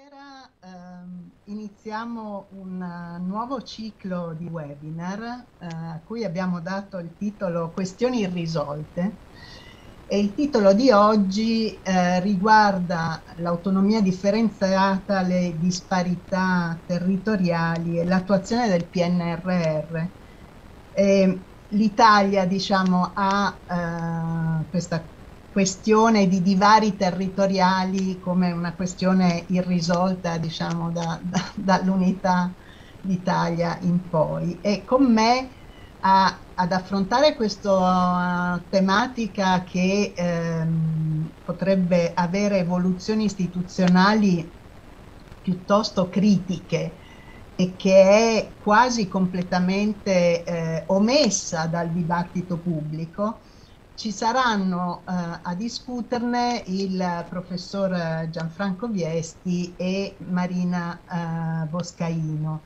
Stasera ehm, iniziamo un uh, nuovo ciclo di webinar uh, a cui abbiamo dato il titolo Questioni irrisolte e il titolo di oggi eh, riguarda l'autonomia differenziata, le disparità territoriali e l'attuazione del PNRR. L'Italia diciamo, ha eh, questa questione di divari territoriali come una questione irrisolta diciamo da, da, dall'unità d'Italia in poi. E con me a, ad affrontare questa uh, tematica che ehm, potrebbe avere evoluzioni istituzionali piuttosto critiche e che è quasi completamente eh, omessa dal dibattito pubblico ci saranno eh, a discuterne il professor Gianfranco Viesti e Marina eh, Boscaino.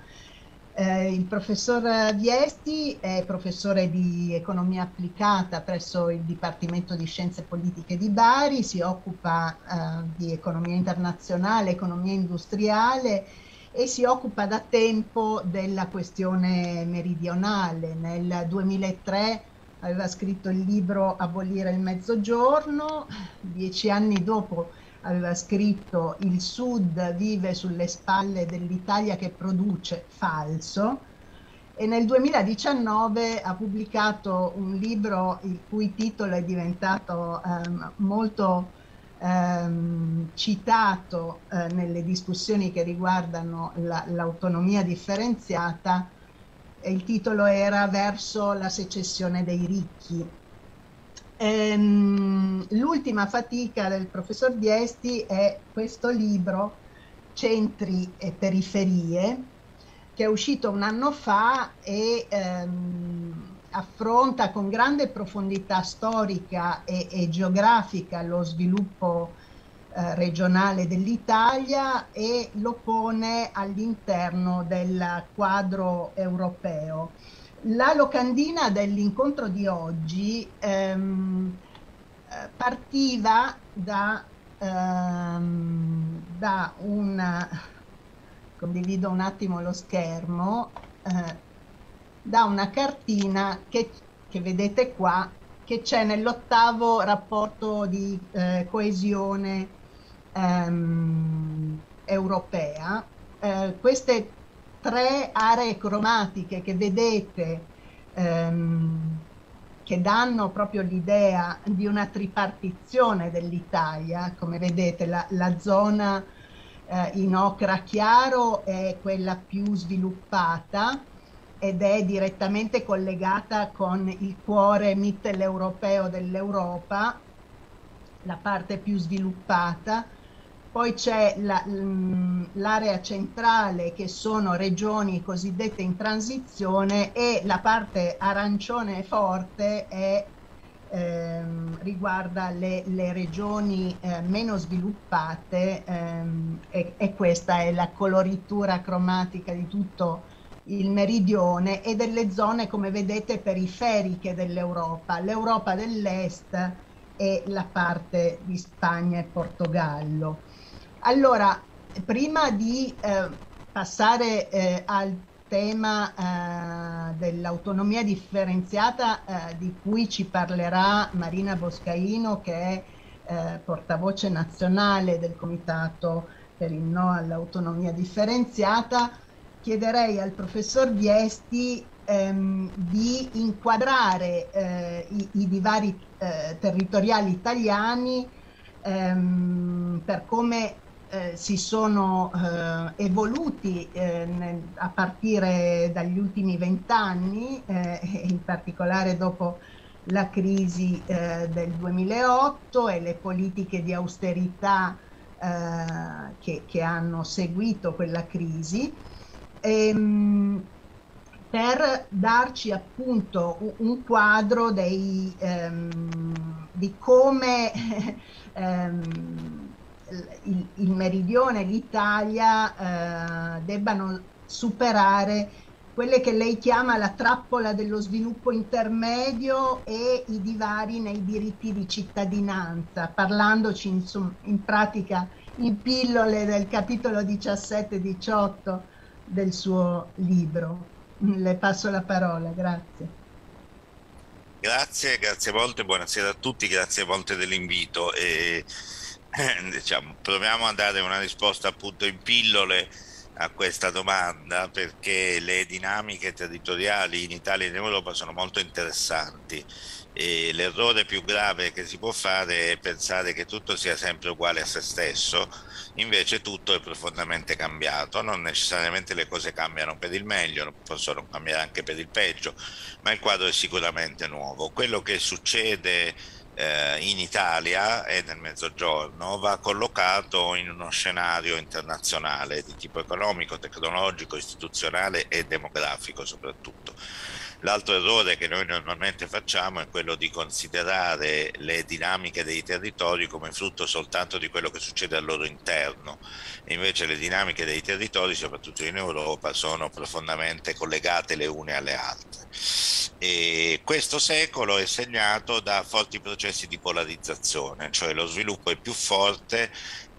Eh, il professor Viesti è professore di economia applicata presso il Dipartimento di Scienze Politiche di Bari, si occupa eh, di economia internazionale, economia industriale e si occupa da tempo della questione meridionale. Nel 2003 aveva scritto il libro Abolire il mezzogiorno, dieci anni dopo aveva scritto Il Sud vive sulle spalle dell'Italia che produce falso e nel 2019 ha pubblicato un libro il cui titolo è diventato ehm, molto ehm, citato eh, nelle discussioni che riguardano la, l'autonomia differenziata il titolo era Verso la secessione dei ricchi. Ehm, l'ultima fatica del professor Diesti è questo libro, Centri e periferie, che è uscito un anno fa e ehm, affronta con grande profondità storica e, e geografica lo sviluppo eh, regionale dell'Italia e lo pone all'interno del quadro europeo. La locandina dell'incontro di oggi ehm, eh, partiva da, ehm, da un, condivido un attimo lo schermo, eh, da una cartina che, che vedete qua che c'è nell'ottavo rapporto di eh, coesione ehm, europea, eh, queste tre aree cromatiche che vedete ehm, che danno proprio l'idea di una tripartizione dell'Italia, come vedete la, la zona eh, in ocra chiaro è quella più sviluppata ed è direttamente collegata con il cuore mitteleuropeo dell'Europa, la parte più sviluppata, poi c'è l'area la, centrale che sono regioni cosiddette in transizione e la parte arancione forte è, ehm, riguarda le, le regioni eh, meno sviluppate ehm, e, e, questa è la coloritura cromatica di tutto il meridione e delle zone come vedete periferiche dell'Europa, l'Europa dell'Est e la parte di Spagna e Portogallo. Allora, prima di eh, passare eh, al tema eh, dell'autonomia differenziata eh, di cui ci parlerà Marina Boscaino che è eh, portavoce nazionale del Comitato per il no all'autonomia differenziata, chiederei al professor Viesti ehm, di inquadrare eh, i, i, divari territoriali italiani ehm, per come eh, si sono eh, evoluti eh, a partire dagli ultimi vent'anni, eh, in particolare dopo la crisi eh, del 2008 e le politiche di austerità che, che, hanno seguito quella crisi. Ehm, per darci appunto un, un quadro dei, ehm, di come ehm, il, il meridione l'Italia eh, debbano superare quelle che lei chiama la trappola dello sviluppo intermedio e i divari nei diritti di cittadinanza, parlandoci insomma, in pratica in pillole del capitolo 17-18 del suo libro. Le passo la parola, grazie. Grazie, grazie molte, buonasera a tutti, grazie molte dell'invito. E, diciamo, proviamo a dare una risposta appunto in pillole a questa domanda perché le dinamiche territoriali in Italia e in Europa sono molto interessanti e l'errore più grave che si può fare è pensare che tutto sia sempre uguale a se stesso, invece tutto è profondamente cambiato, non necessariamente le cose cambiano per il meglio, possono cambiare anche per il peggio, ma il quadro è sicuramente nuovo. Quello che succede eh, in Italia e nel Mezzogiorno va collocato in uno scenario internazionale di tipo economico, tecnologico, istituzionale e demografico soprattutto. L'altro errore che noi normalmente facciamo è quello di considerare le dinamiche dei territori come frutto soltanto di quello che succede al loro interno. Invece le dinamiche dei territori, soprattutto in Europa, sono profondamente collegate le une alle altre. E questo secolo è segnato da forti processi di polarizzazione, cioè lo sviluppo è più forte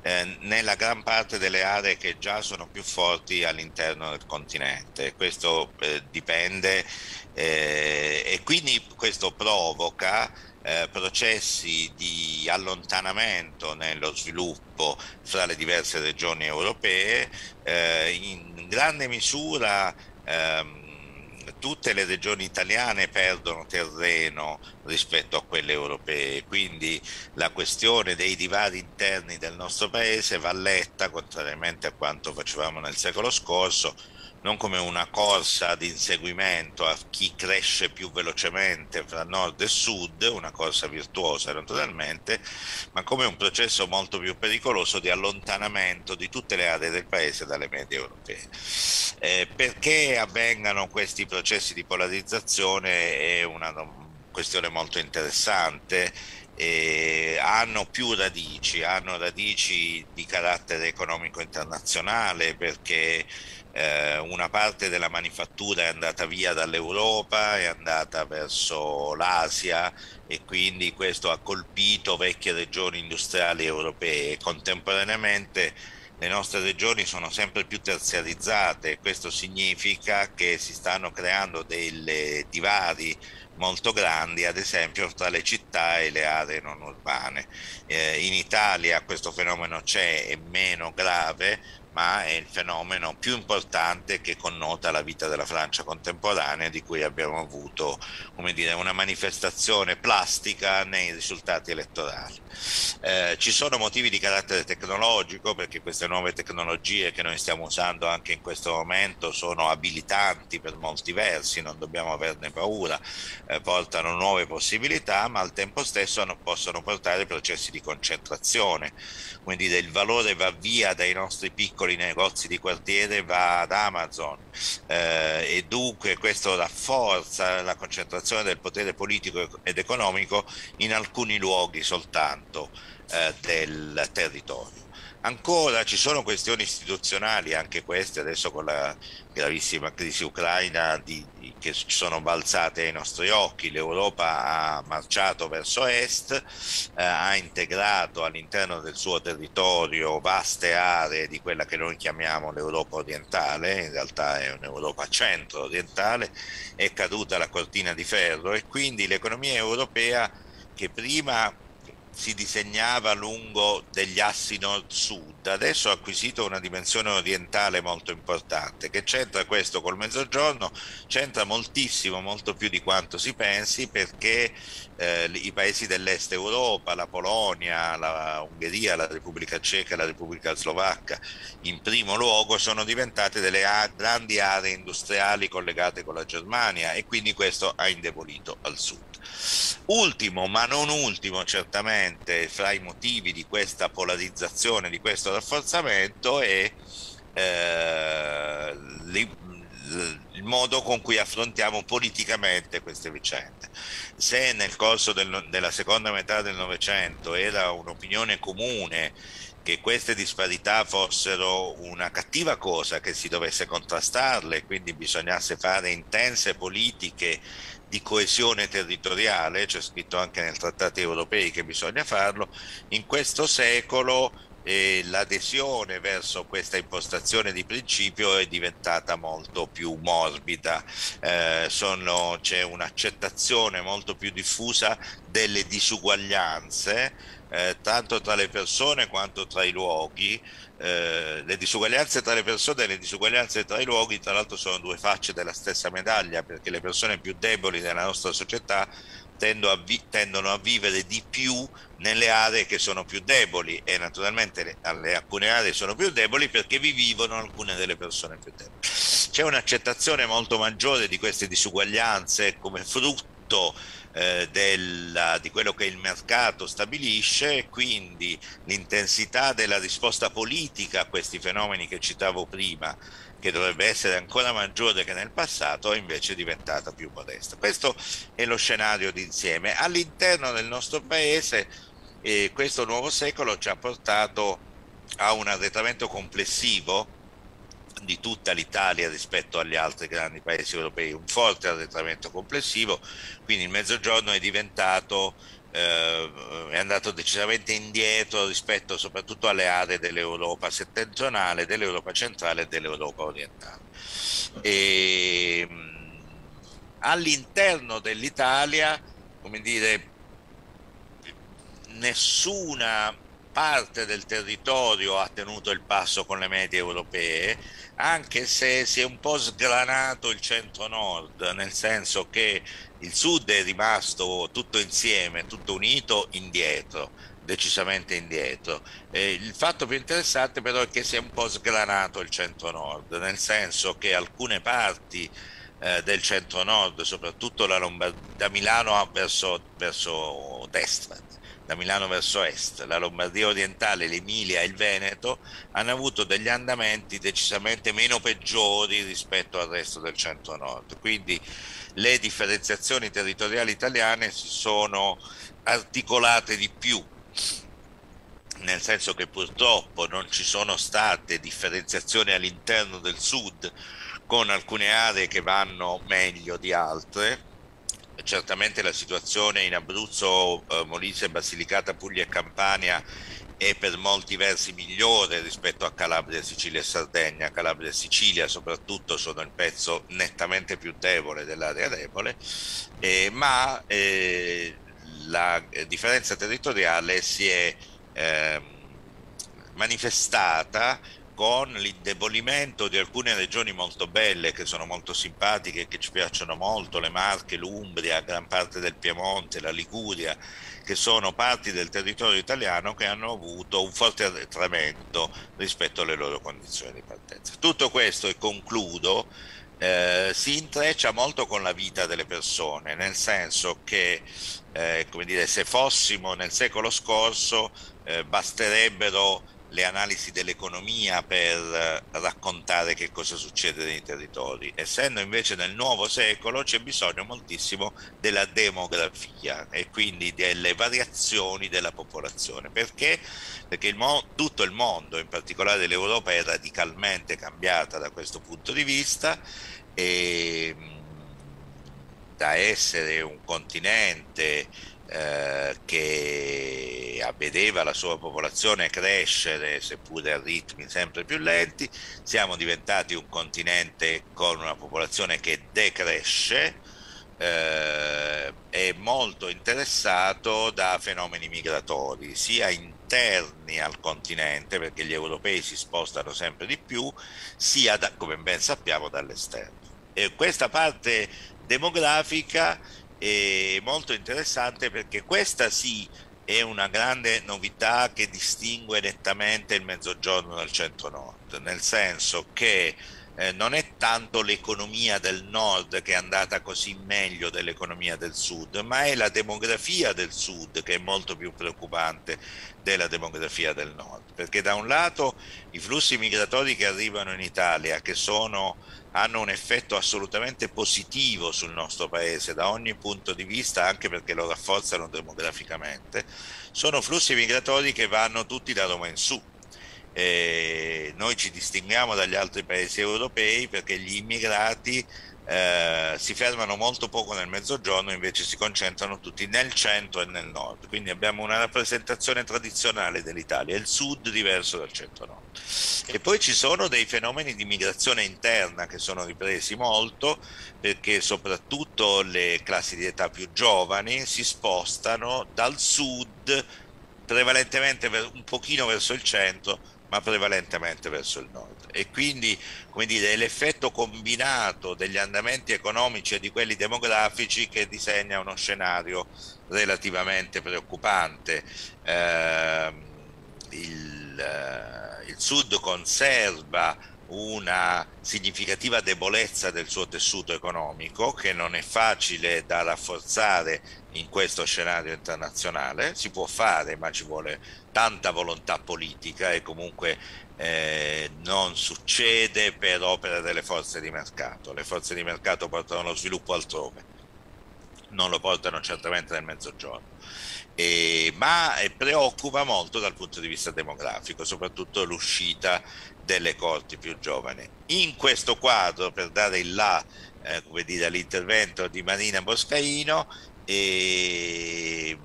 eh, nella gran parte delle aree che già sono più forti all'interno del continente. Questo eh, dipende eh, e quindi questo provoca eh, processi di allontanamento nello sviluppo fra le diverse regioni europee, eh, in grande misura ehm, tutte le regioni italiane perdono terreno rispetto a quelle europee, quindi la questione dei divari interni del nostro paese va letta, contrariamente a quanto facevamo nel secolo scorso, non come una corsa di inseguimento a chi cresce più velocemente fra nord e sud, una corsa virtuosa naturalmente, ma come un processo molto più pericoloso di allontanamento di tutte le aree del paese dalle medie europee. Eh, perché avvengano questi processi di polarizzazione è una questione molto interessante eh, hanno più radici, hanno radici di carattere economico internazionale perché eh, una parte della manifattura è andata via dall'Europa, è andata verso l'Asia e quindi questo ha colpito vecchie regioni industriali europee. Contemporaneamente le nostre regioni sono sempre più terziarizzate questo significa che si stanno creando dei divari molto grandi, ad esempio tra le città e le aree non urbane. Eh, in Italia questo fenomeno c'è, è meno grave, ma è il fenomeno più importante che connota la vita della Francia contemporanea di cui abbiamo avuto dire, una manifestazione plastica nei risultati elettorali. Eh, ci sono motivi di carattere tecnologico perché queste nuove tecnologie che noi stiamo usando anche in questo momento sono abilitanti per molti versi, non dobbiamo averne paura, eh, portano nuove possibilità ma al tempo stesso hanno, possono portare processi di concentrazione, quindi il valore va via dai nostri piccoli negozi di quartiere va ad Amazon eh, e dunque questo rafforza la concentrazione del potere politico ed economico in alcuni luoghi soltanto eh, del territorio. Ancora ci sono questioni istituzionali, anche queste adesso con la gravissima crisi ucraina di, di, che sono balzate ai nostri occhi. L'Europa ha marciato verso est, eh, ha integrato all'interno del suo territorio vaste aree di quella che noi chiamiamo l'Europa orientale, in realtà è un'Europa centro-orientale, è caduta la cortina di ferro e quindi l'economia europea che prima si disegnava lungo degli assi nord-sud, adesso ha acquisito una dimensione orientale molto importante. Che c'entra questo col mezzogiorno? C'entra moltissimo, molto più di quanto si pensi, perché eh, i paesi dell'est Europa, la Polonia, la Ungheria, la Repubblica Ceca, la Repubblica Slovacca, in primo luogo sono diventate delle grandi aree industriali collegate con la Germania e quindi questo ha indebolito al sud. Ultimo, ma non ultimo certamente, fra i motivi di questa polarizzazione, di questo rafforzamento, è eh, il modo con cui affrontiamo politicamente queste vicende. Se nel corso del, della seconda metà del Novecento era un'opinione comune che queste disparità fossero una cattiva cosa, che si dovesse contrastarle, quindi bisognasse fare intense politiche di coesione territoriale, c'è scritto anche nei trattati europei che bisogna farlo, in questo secolo e l'adesione verso questa impostazione di principio è diventata molto più morbida, eh, sono, c'è un'accettazione molto più diffusa delle disuguaglianze, eh, tanto tra le persone quanto tra i luoghi. Eh, le disuguaglianze tra le persone e le disuguaglianze tra i luoghi, tra l'altro, sono due facce della stessa medaglia, perché le persone più deboli della nostra società a tendono a vivere di più nelle aree che sono più deboli e naturalmente le, alle, alcune aree sono più deboli perché vi vivono alcune delle persone più deboli. C'è un'accettazione molto maggiore di queste disuguaglianze come frutto eh, della, di quello che il mercato stabilisce e quindi l'intensità della risposta politica a questi fenomeni che citavo prima che dovrebbe essere ancora maggiore che nel passato, è invece diventata più modesta. Questo è lo scenario d'insieme. All'interno del nostro paese eh, questo nuovo secolo ci ha portato a un arretramento complessivo di tutta l'Italia rispetto agli altri grandi paesi europei, un forte arretramento complessivo, quindi il mezzogiorno è diventato eh, è andato decisamente indietro rispetto soprattutto alle aree dell'Europa settentrionale, dell'Europa centrale e dell'Europa orientale. E, all'interno dell'Italia, come dire, nessuna parte del territorio ha tenuto il passo con le medie europee, anche se si è un po' sgranato il centro-nord, nel senso che il sud è rimasto tutto insieme, tutto unito, indietro, decisamente indietro. Eh, il fatto più interessante però è che si è un po' sgranato il centro-nord, nel senso che alcune parti eh, del centro-nord, soprattutto la Lombardia, da Milano verso, verso destra, da Milano verso est, la Lombardia orientale, l'Emilia e il Veneto hanno avuto degli andamenti decisamente meno peggiori rispetto al resto del centro-nord. Quindi le differenziazioni territoriali italiane si sono articolate di più, nel senso che purtroppo non ci sono state differenziazioni all'interno del sud con alcune aree che vanno meglio di altre. Certamente la situazione in Abruzzo, eh, Molise, Basilicata, Puglia e Campania è per molti versi migliore rispetto a Calabria, Sicilia e Sardegna. Calabria e Sicilia soprattutto sono il pezzo nettamente più debole dell'area debole, eh, ma eh, la differenza territoriale si è eh, manifestata con l'indebolimento di alcune regioni molto belle che sono molto simpatiche che ci piacciono molto, le Marche, l'Umbria, gran parte del Piemonte, la Liguria, che sono parti del territorio italiano che hanno avuto un forte arretramento rispetto alle loro condizioni di partenza. Tutto questo, e concludo, eh, si intreccia molto con la vita delle persone, nel senso che, eh, come dire, se fossimo nel secolo scorso, eh, basterebbero le analisi dell'economia per eh, raccontare che cosa succede nei territori. Essendo invece nel nuovo secolo c'è bisogno moltissimo della demografia e quindi delle variazioni della popolazione. Perché? Perché il tutto il mondo, in particolare l'Europa, è radicalmente cambiata da questo punto di vista e da essere un continente eh, che vedeva la sua popolazione crescere, seppure a ritmi sempre più lenti, siamo diventati un continente con una popolazione che decresce eh, e molto interessato da fenomeni migratori, sia interni al continente, perché gli europei si spostano sempre di più, sia, da, come ben sappiamo, dall'esterno. E questa parte demografica è molto interessante perché questa sì è una grande novità che distingue nettamente il mezzogiorno dal centro-nord, nel senso che eh, non è tanto l'economia del nord che è andata così meglio dell'economia del sud, ma è la demografia del sud che è molto più preoccupante della demografia del nord, perché da un lato i flussi migratori che arrivano in Italia, che sono hanno un effetto assolutamente positivo sul nostro paese da ogni punto di vista, anche perché lo rafforzano demograficamente, sono flussi migratori che vanno tutti da Roma in su. E noi ci distinguiamo dagli altri paesi europei perché gli immigrati eh, si fermano molto poco nel mezzogiorno, invece si concentrano tutti nel centro e nel nord. Quindi abbiamo una rappresentazione tradizionale dell'Italia, il sud diverso dal centro-nord. E poi ci sono dei fenomeni di migrazione interna che sono ripresi molto perché soprattutto le classi di età più giovani si spostano dal sud prevalentemente un pochino verso il centro ma prevalentemente verso il nord. E quindi, come dire, è l'effetto combinato degli andamenti economici e di quelli demografici che disegna uno scenario relativamente preoccupante. Eh, il, il Sud conserva una significativa debolezza del suo tessuto economico che non è facile da rafforzare in questo scenario internazionale, si può fare ma ci vuole tanta volontà politica e comunque eh, non succede per opera delle forze di mercato. Le forze di mercato portano lo sviluppo altrove, non lo portano certamente nel mezzogiorno. E, ma preoccupa molto dal punto di vista demografico, soprattutto l'uscita delle corti più giovani. In questo quadro, per dare il là eh, come dire, all'intervento di Marina Boscaino, e,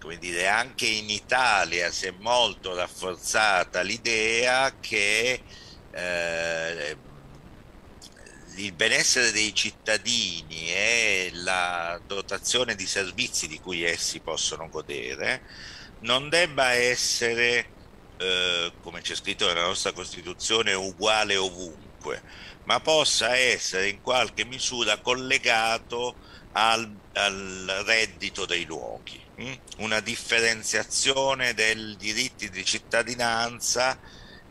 come dire, anche in Italia si è molto rafforzata l'idea che eh, il benessere dei cittadini e la dotazione di servizi di cui essi possono godere non debba essere, eh, come c'è scritto nella nostra Costituzione, uguale ovunque, ma possa essere in qualche misura collegato al, al reddito dei luoghi. Mm? una differenziazione dei diritti di cittadinanza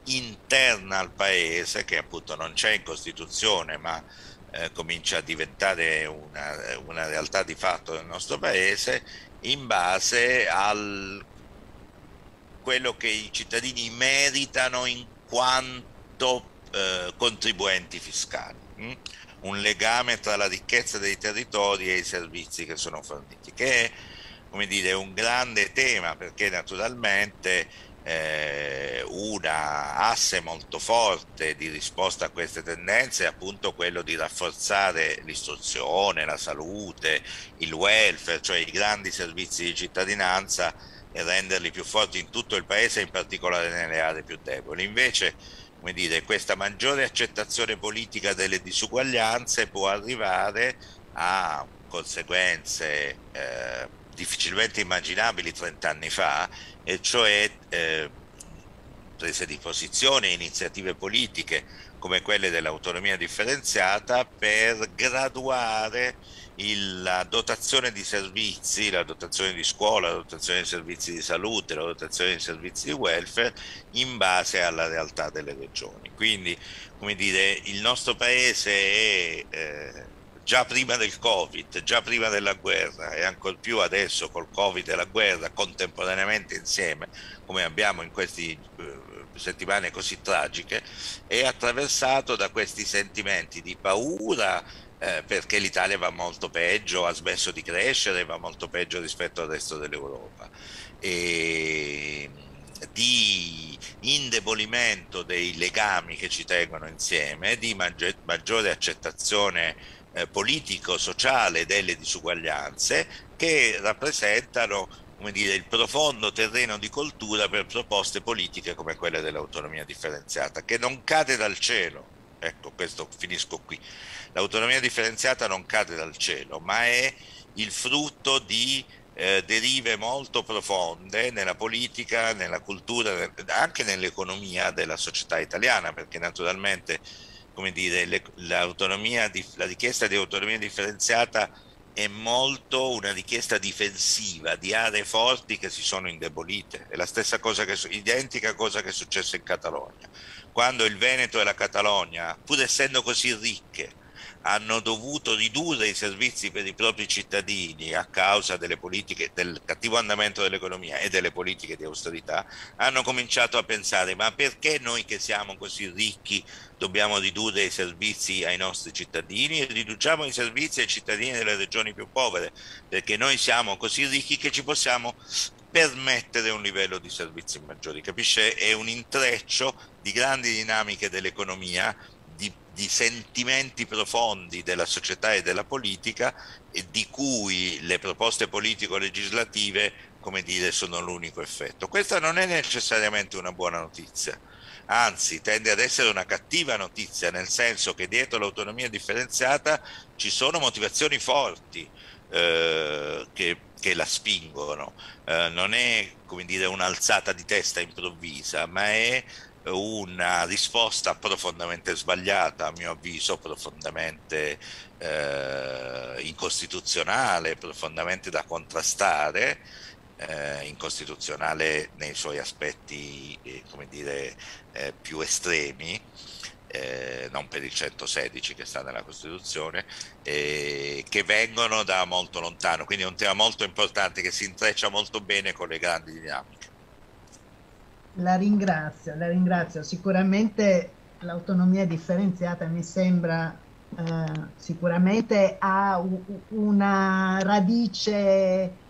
interna al paese, che appunto non c'è in Costituzione, ma eh, comincia a diventare una, una, realtà di fatto nel nostro paese, in base a quello che i cittadini meritano in quanto eh, contribuenti fiscali. Hm? Un legame tra la ricchezza dei territori e i servizi che sono forniti, che è come dire, un grande tema perché naturalmente eh, una asse molto forte di risposta a queste tendenze è appunto quello di rafforzare l'istruzione, la salute, il welfare, cioè i grandi servizi di cittadinanza e renderli più forti in tutto il paese, in particolare nelle aree più deboli. Invece, come dire, questa maggiore accettazione politica delle disuguaglianze può arrivare a conseguenze eh, difficilmente immaginabili 30 anni fa, e cioè eh, prese di posizione iniziative politiche come quelle dell'autonomia differenziata per graduare il, la dotazione di servizi, la dotazione di scuola, la dotazione di servizi di salute, la dotazione di servizi di welfare in base alla realtà delle regioni. Quindi, come dire, il nostro paese è eh, già prima del Covid, già prima della guerra e ancor più adesso col Covid e la guerra contemporaneamente insieme, come abbiamo in queste eh, settimane così tragiche, è attraversato da questi sentimenti di paura eh, perché l'Italia va molto peggio, ha smesso di crescere, va molto peggio rispetto al resto dell'Europa. E di indebolimento dei legami che ci tengono insieme, di maggiore accettazione eh, politico-sociale delle disuguaglianze che rappresentano come dire, il profondo terreno di coltura per proposte politiche come quelle dell'autonomia differenziata, che non cade dal cielo. Ecco, questo finisco qui. L'autonomia differenziata non cade dal cielo, ma è il frutto di eh, derive molto profonde nella politica, nella cultura, anche nell'economia della società italiana, perché naturalmente come dire, le, la richiesta di autonomia differenziata è molto una richiesta difensiva di aree forti che si sono indebolite. È la stessa cosa che, identica cosa che è successa in Catalogna. Quando il Veneto e la Catalogna, pur essendo così ricche, hanno dovuto ridurre i servizi per i propri cittadini a causa politiche, del cattivo andamento dell'economia e delle politiche di austerità, hanno cominciato a pensare ma perché noi che siamo così ricchi dobbiamo ridurre i servizi ai nostri cittadini? Riduciamo i servizi ai cittadini delle regioni più povere, perché noi siamo così ricchi che ci possiamo permettere un livello di servizi maggiori. Capisce? È un intreccio di grandi dinamiche dell'economia di, di sentimenti profondi della società e della politica e di cui le proposte politico-legislative, come dire, sono l'unico effetto. Questa non è necessariamente una buona notizia, anzi tende ad essere una cattiva notizia, nel senso che dietro l'autonomia differenziata ci sono motivazioni forti eh, che, che, la spingono. Eh, non è come dire un'alzata di testa improvvisa, ma è una risposta profondamente sbagliata, a mio avviso, profondamente eh, incostituzionale, profondamente da contrastare, eh, incostituzionale nei suoi aspetti, eh, come dire, eh, più estremi, eh, non per il 116 che sta nella Costituzione, eh, che vengono da molto lontano. Quindi è un tema molto importante che si intreccia molto bene con le grandi dinamiche. La ringrazio, la ringrazio. Sicuramente l'autonomia differenziata mi sembra eh, sicuramente ha una radice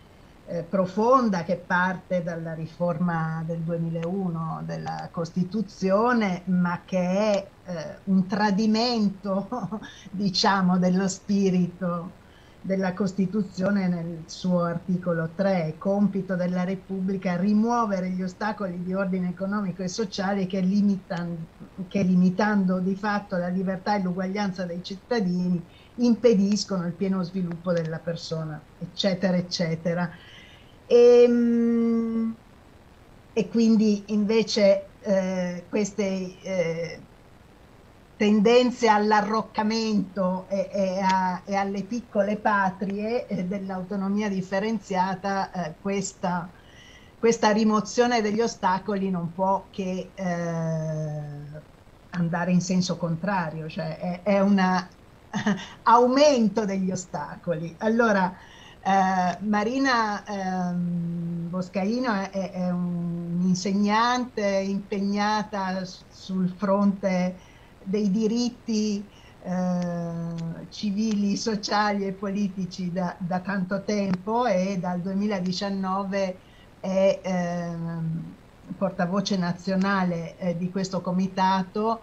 eh, profonda che parte dalla riforma del 2001 della Costituzione, ma che è eh, un tradimento, diciamo, dello spirito della Costituzione nel suo articolo 3, compito della Repubblica rimuovere gli ostacoli di ordine economico e sociale che, limitan, che limitando di fatto la libertà e l'uguaglianza dei cittadini impediscono il pieno sviluppo della persona, eccetera, eccetera. E, ehm, e quindi invece eh, queste eh, tendenze all'arroccamento e, e, a, e, alle piccole patrie dell'autonomia differenziata, eh, questa, questa, rimozione degli ostacoli non può che eh, andare in senso contrario, cioè è, è un aumento degli ostacoli. Allora, eh, Marina ehm, Boscaino è, è un'insegnante impegnata sul fronte dei diritti eh, civili, sociali e politici da, da, tanto tempo e dal 2019 è eh, portavoce nazionale eh, di questo comitato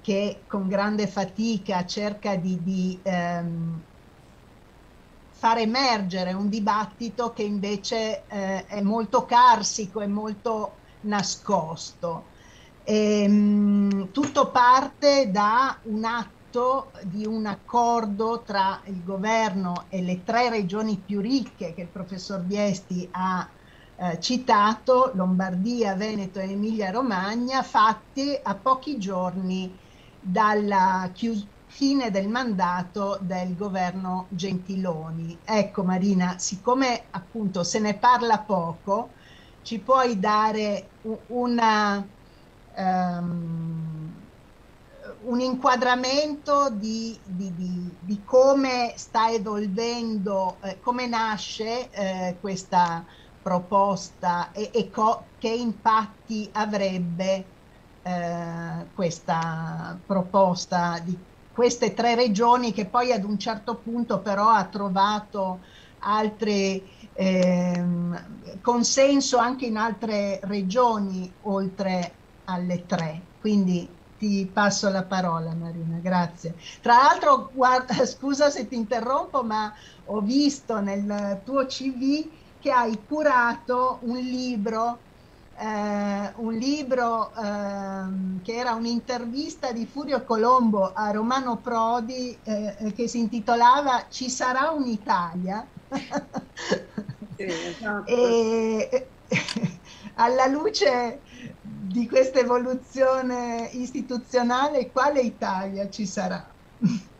che con grande fatica cerca di, di ehm, far emergere un dibattito che invece eh, è molto carsico e molto nascosto. Ehm, tutto parte da un atto di un accordo tra il governo e le tre regioni più ricche che il professor Biesti ha eh, citato, Lombardia, Veneto e Emilia Romagna, fatti a pochi giorni dalla fine del mandato del governo Gentiloni. Ecco Marina, siccome appunto se ne parla poco, ci puoi dare una um, un inquadramento di, di, di, di, come sta evolvendo, eh, come nasce eh, questa proposta e, e che impatti avrebbe eh, questa proposta di queste tre regioni che poi ad un certo punto però ha trovato altre ehm, consenso anche in altre regioni oltre alle tre. Quindi ti passo la parola Marina, grazie. Tra l'altro, guarda, scusa se ti interrompo, ma ho visto nel tuo CV che hai curato un libro, eh, un libro eh, che era un'intervista di Furio Colombo a Romano Prodi eh, che si intitolava Ci sarà un'Italia. Sì, esatto. e, alla luce di questa evoluzione istituzionale, quale Italia ci sarà?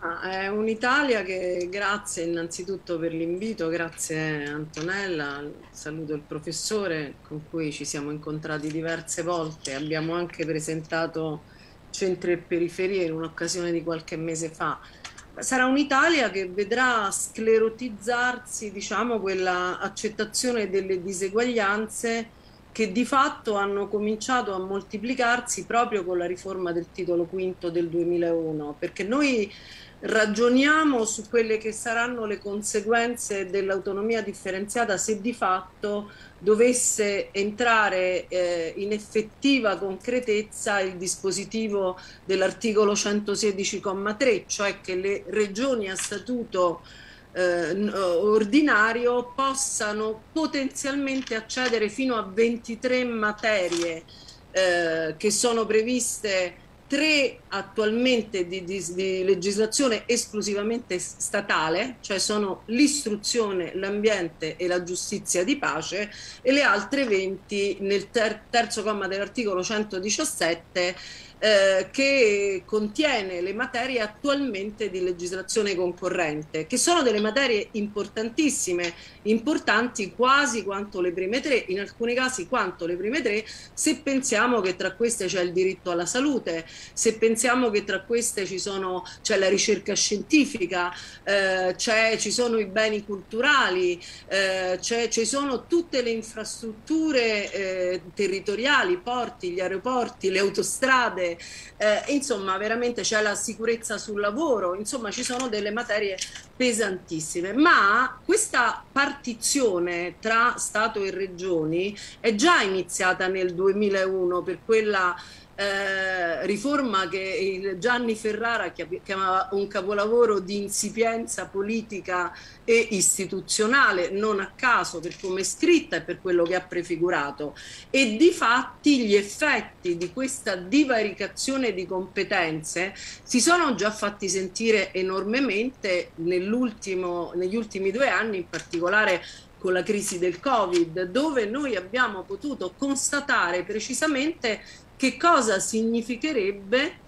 Ah, è un'Italia che grazie innanzitutto per l'invito, grazie Antonella, saluto il professore con cui ci siamo incontrati diverse volte, abbiamo anche presentato centri e periferie in un'occasione di qualche mese fa. Sarà un'Italia che vedrà sclerotizzarsi, diciamo, quella accettazione delle diseguaglianze che di fatto hanno cominciato a moltiplicarsi proprio con la riforma del titolo quinto del 2001, perché noi ragioniamo su quelle che saranno le conseguenze dell'autonomia differenziata se di fatto dovesse entrare eh, in effettiva concretezza il dispositivo dell'articolo 116,3, cioè che le regioni a statuto eh, ordinario possano potenzialmente accedere fino a 23 materie eh, che sono previste tre attualmente di, di, di, legislazione esclusivamente statale, cioè sono l'istruzione, l'ambiente e la giustizia di pace e le altre 20 nel ter terzo comma dell'articolo 117 eh, che contiene le materie attualmente di legislazione concorrente, che sono delle materie importantissime, importanti quasi quanto le prime tre, in alcuni casi quanto le prime tre, se pensiamo che tra queste c'è il diritto alla salute, se pensiamo che tra queste c'è la ricerca scientifica, eh, ci sono i beni culturali, eh, ci sono tutte le infrastrutture eh, territoriali, i porti, gli aeroporti, le autostrade, eh, insomma veramente c'è la sicurezza sul lavoro, insomma ci sono delle materie pesantissime, ma questa partizione tra Stato e regioni è già iniziata nel 2001 per quella eh, riforma che Gianni Ferrara chiamava un capolavoro di insipienza politica e istituzionale, non a caso per come è scritta e per quello che ha prefigurato. E di fatti gli effetti di questa divaricazione di competenze si sono già fatti sentire enormemente negli ultimi due anni, in particolare con la crisi del Covid, dove noi abbiamo potuto constatare precisamente che cosa significherebbe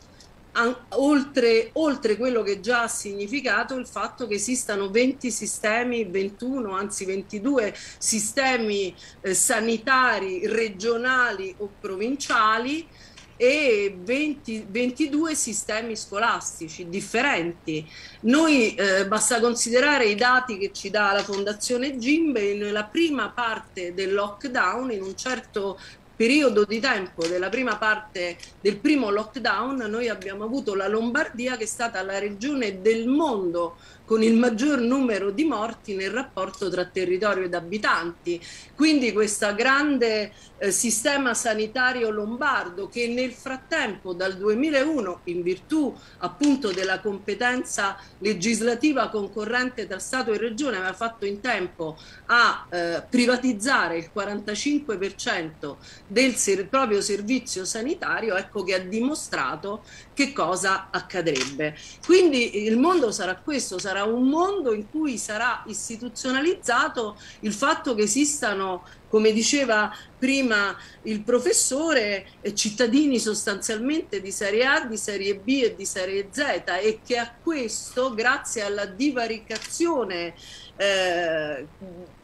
oltre, oltre, quello che già ha significato il fatto che esistano 20 sistemi, 21 anzi 22 sistemi eh, sanitari regionali o provinciali e 20, 22 sistemi scolastici differenti. Noi eh, basta considerare i dati che ci dà la Fondazione Gimbe nella prima parte del lockdown, in un certo periodo di tempo della prima parte del primo lockdown noi abbiamo avuto la Lombardia che è stata la regione del mondo con il maggior numero di morti nel rapporto tra territorio ed abitanti. Quindi questo grande eh, sistema sanitario lombardo che nel frattempo dal 2001 in virtù appunto della competenza legislativa concorrente tra Stato e Regione aveva fatto in tempo a eh, privatizzare il 45% del ser proprio servizio sanitario, ecco che ha dimostrato che cosa accadrebbe. Quindi il mondo sarà questo, sarà un mondo in cui sarà istituzionalizzato il fatto che esistano come diceva prima il professore, eh, cittadini sostanzialmente di serie A, di serie B e di serie Z e che a questo, grazie alla divaricazione eh,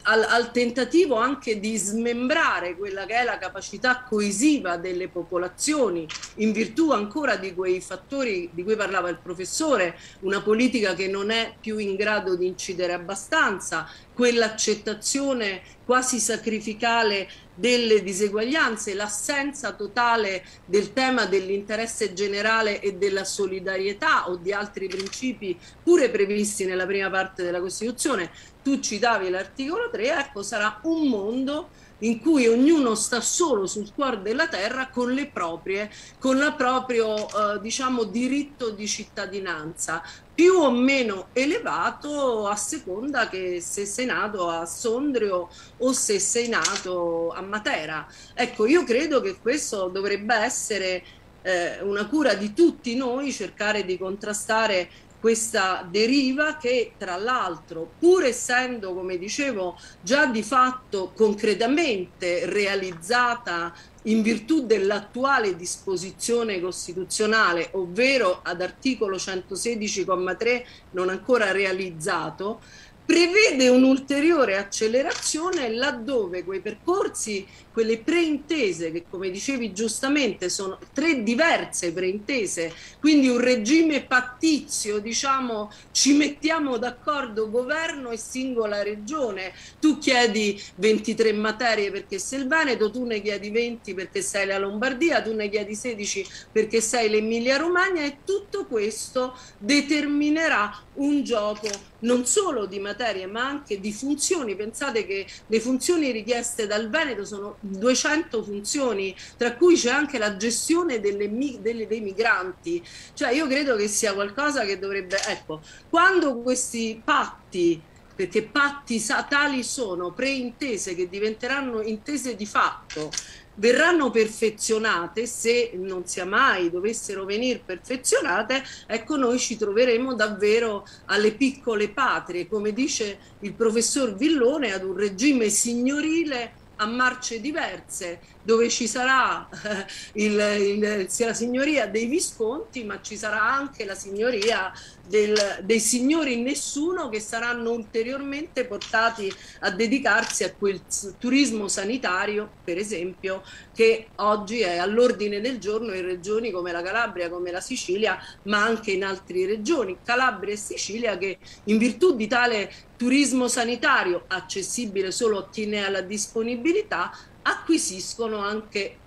al, al, tentativo anche di smembrare quella che è la capacità coesiva delle popolazioni in virtù ancora di quei fattori di cui parlava il professore, una politica che non è più in grado di incidere abbastanza, quell'accettazione quasi sacrificale delle diseguaglianze, l'assenza totale del tema dell'interesse generale e della solidarietà o di altri principi pure previsti nella prima parte della Costituzione. Tu citavi l'articolo 3, ecco sarà un mondo in cui ognuno sta solo sul cuore della terra con le proprie, con il proprio eh, diciamo, diritto di cittadinanza, più o meno elevato a seconda che se sei nato a Sondrio o se sei nato a Matera. Ecco, io credo che questo dovrebbe essere eh, una cura di tutti noi, cercare di contrastare questa deriva che tra l'altro pur essendo come dicevo già di fatto concretamente realizzata in virtù dell'attuale disposizione costituzionale ovvero ad articolo 116,3 non ancora realizzato prevede un'ulteriore accelerazione laddove quei percorsi, quelle preintese che come dicevi giustamente sono tre diverse preintese, quindi un regime pattizio, diciamo ci mettiamo d'accordo governo e singola regione, tu chiedi 23 materie perché sei il Veneto, tu ne chiedi 20 perché sei la Lombardia, tu ne chiedi 16 perché sei l'Emilia Romagna e tutto questo determinerà un gioco non solo di materie ma anche di funzioni. Pensate che le funzioni richieste dal Veneto sono 200 funzioni, tra cui c'è anche la gestione delle, delle, dei migranti. Cioè io credo che sia qualcosa che dovrebbe... Ecco, quando questi patti perché patti tali sono preintese che diventeranno intese di fatto verranno perfezionate, se non sia mai dovessero venire perfezionate, ecco noi ci troveremo davvero alle piccole patrie, come dice il professor Villone, ad un regime signorile a marce diverse, dove ci sarà eh, il, il, la signoria dei Visconti, ma ci sarà anche la signoria del, dei signori nessuno che saranno ulteriormente portati a dedicarsi a quel turismo sanitario, per esempio, che oggi è all'ordine del giorno in regioni come la Calabria, come la Sicilia, ma anche in altre regioni, Calabria e Sicilia, che in virtù di tale turismo sanitario accessibile solo a chi ne ha la disponibilità, acquisiscono anche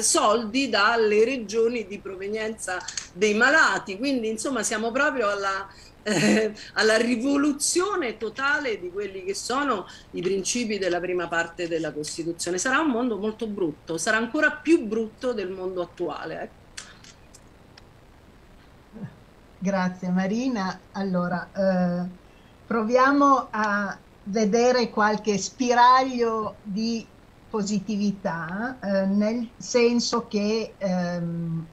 soldi dalle regioni di provenienza dei malati. Quindi insomma siamo proprio alla, eh, alla rivoluzione totale di quelli che sono i principi della prima parte della Costituzione. Sarà un mondo molto brutto, sarà ancora più brutto del mondo attuale. Eh. Grazie Marina. Allora, eh, proviamo a vedere qualche spiraglio di positività, eh, nel senso che ehm,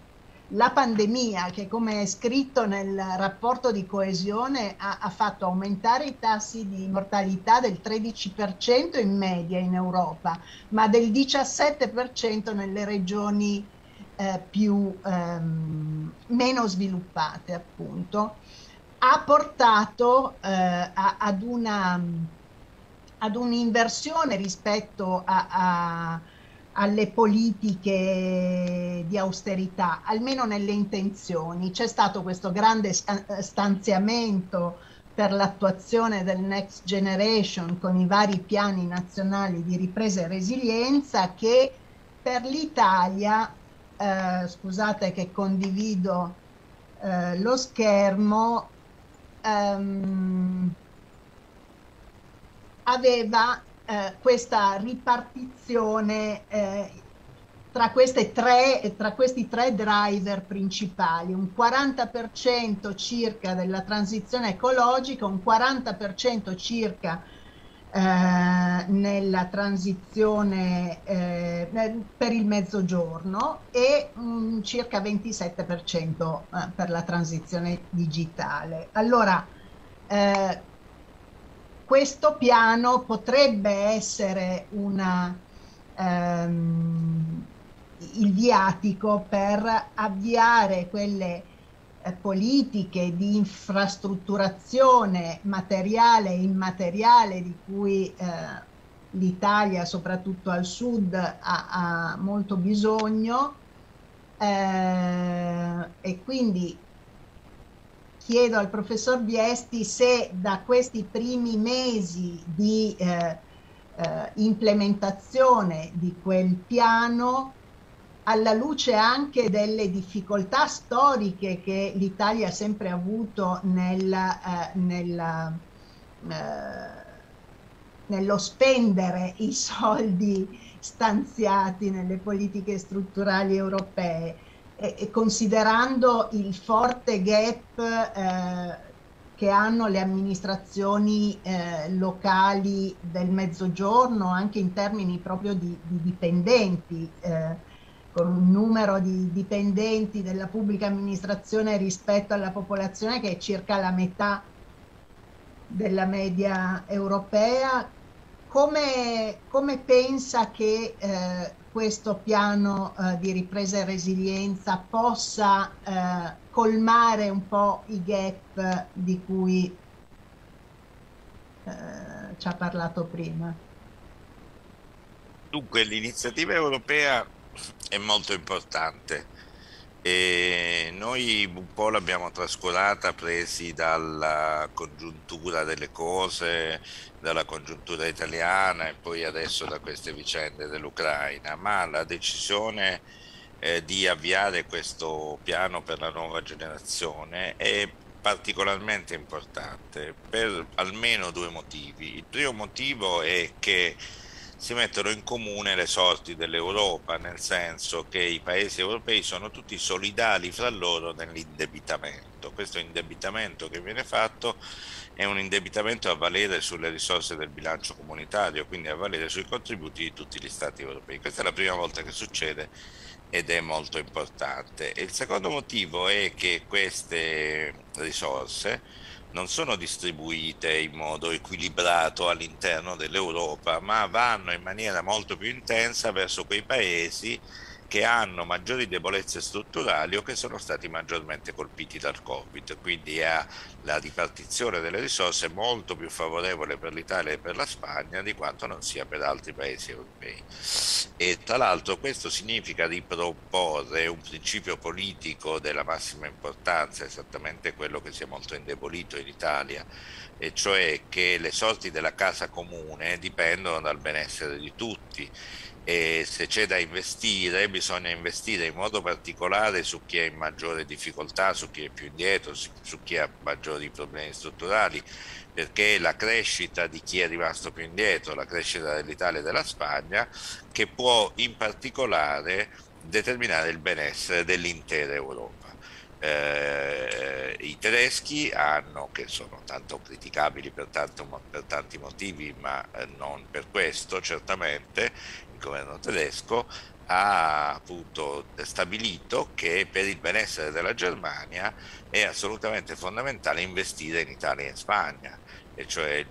la pandemia, che come è scritto nel rapporto di coesione, ha, ha, fatto aumentare i tassi di mortalità del 13% in media in Europa, ma del 17% nelle regioni eh, più, ehm, meno sviluppate, appunto, ha portato eh, a, ad una ad un'inversione rispetto a, a, alle politiche di austerità, almeno nelle intenzioni. C'è stato questo grande stanziamento per l'attuazione del Next Generation con i vari piani nazionali di ripresa e resilienza che per l'Italia, eh, scusate che condivido eh, lo schermo, ehm, aveva eh, questa ripartizione eh, tra, tre, tra, questi tre driver principali, un 40% circa della transizione ecologica, un 40% circa eh, nella transizione eh, per il mezzogiorno e um, circa 27% eh, per la transizione digitale. Allora, eh, questo piano potrebbe essere una, ehm, il viatico per avviare quelle eh, politiche di infrastrutturazione materiale e immateriale di cui eh, l'Italia, soprattutto al sud, ha, ha molto bisogno. Eh, e quindi chiedo al professor Biesti se da questi primi mesi di eh, eh, implementazione di quel piano, alla luce anche delle difficoltà storiche che l'Italia ha sempre avuto nel, eh, nella, eh, nello spendere i soldi stanziati nelle politiche strutturali europee, e, considerando il forte gap eh, che hanno le amministrazioni eh, locali del mezzogiorno anche in termini proprio di, di dipendenti, eh, con un numero di dipendenti della pubblica amministrazione rispetto alla popolazione che è circa la metà della media europea, come, come pensa che eh, questo piano eh, di ripresa e resilienza possa eh, colmare un po' i gap di cui eh, ci ha parlato prima. Dunque, l'iniziativa europea è molto importante e noi un po' l'abbiamo trascurata presi dalla congiuntura delle cose, dalla congiuntura italiana e poi adesso da queste vicende dell'Ucraina, ma la decisione eh, di avviare questo piano per la nuova generazione è particolarmente importante per almeno due motivi. Il primo motivo è che si mettono in comune le sorti dell'Europa, nel senso che i paesi europei sono tutti solidali fra loro nell'indebitamento. Questo indebitamento che viene fatto è un indebitamento a valere sulle risorse del bilancio comunitario, quindi a valere sui contributi di tutti gli Stati europei. Questa è la prima volta che succede ed è molto importante. Il secondo motivo è che queste risorse non sono distribuite in modo equilibrato all'interno dell'Europa, ma vanno in maniera molto più intensa verso quei paesi che hanno maggiori debolezze strutturali o che sono stati maggiormente colpiti dal Covid, quindi ha la ripartizione delle risorse molto più favorevole per l'Italia e per la Spagna di quanto non sia per altri paesi europei. E tra l'altro questo significa riproporre un principio politico della massima importanza, esattamente quello che si è molto indebolito in Italia, e cioè che le sorti della casa comune dipendono dal benessere di tutti e se c'è da investire bisogna investire in modo particolare su chi è in maggiore difficoltà, su chi è più indietro, su, chi ha maggiori problemi strutturali, perché la crescita di chi è rimasto più indietro, la crescita dell'Italia e della Spagna, che può in particolare determinare il benessere dell'intera Europa. Eh, I tedeschi hanno, che sono tanto criticabili per, tanto, per tanti motivi, ma eh, non per questo certamente, governo tedesco ha appunto stabilito che per il benessere della Germania è assolutamente fondamentale investire in Italia e in Spagna. E cioè il,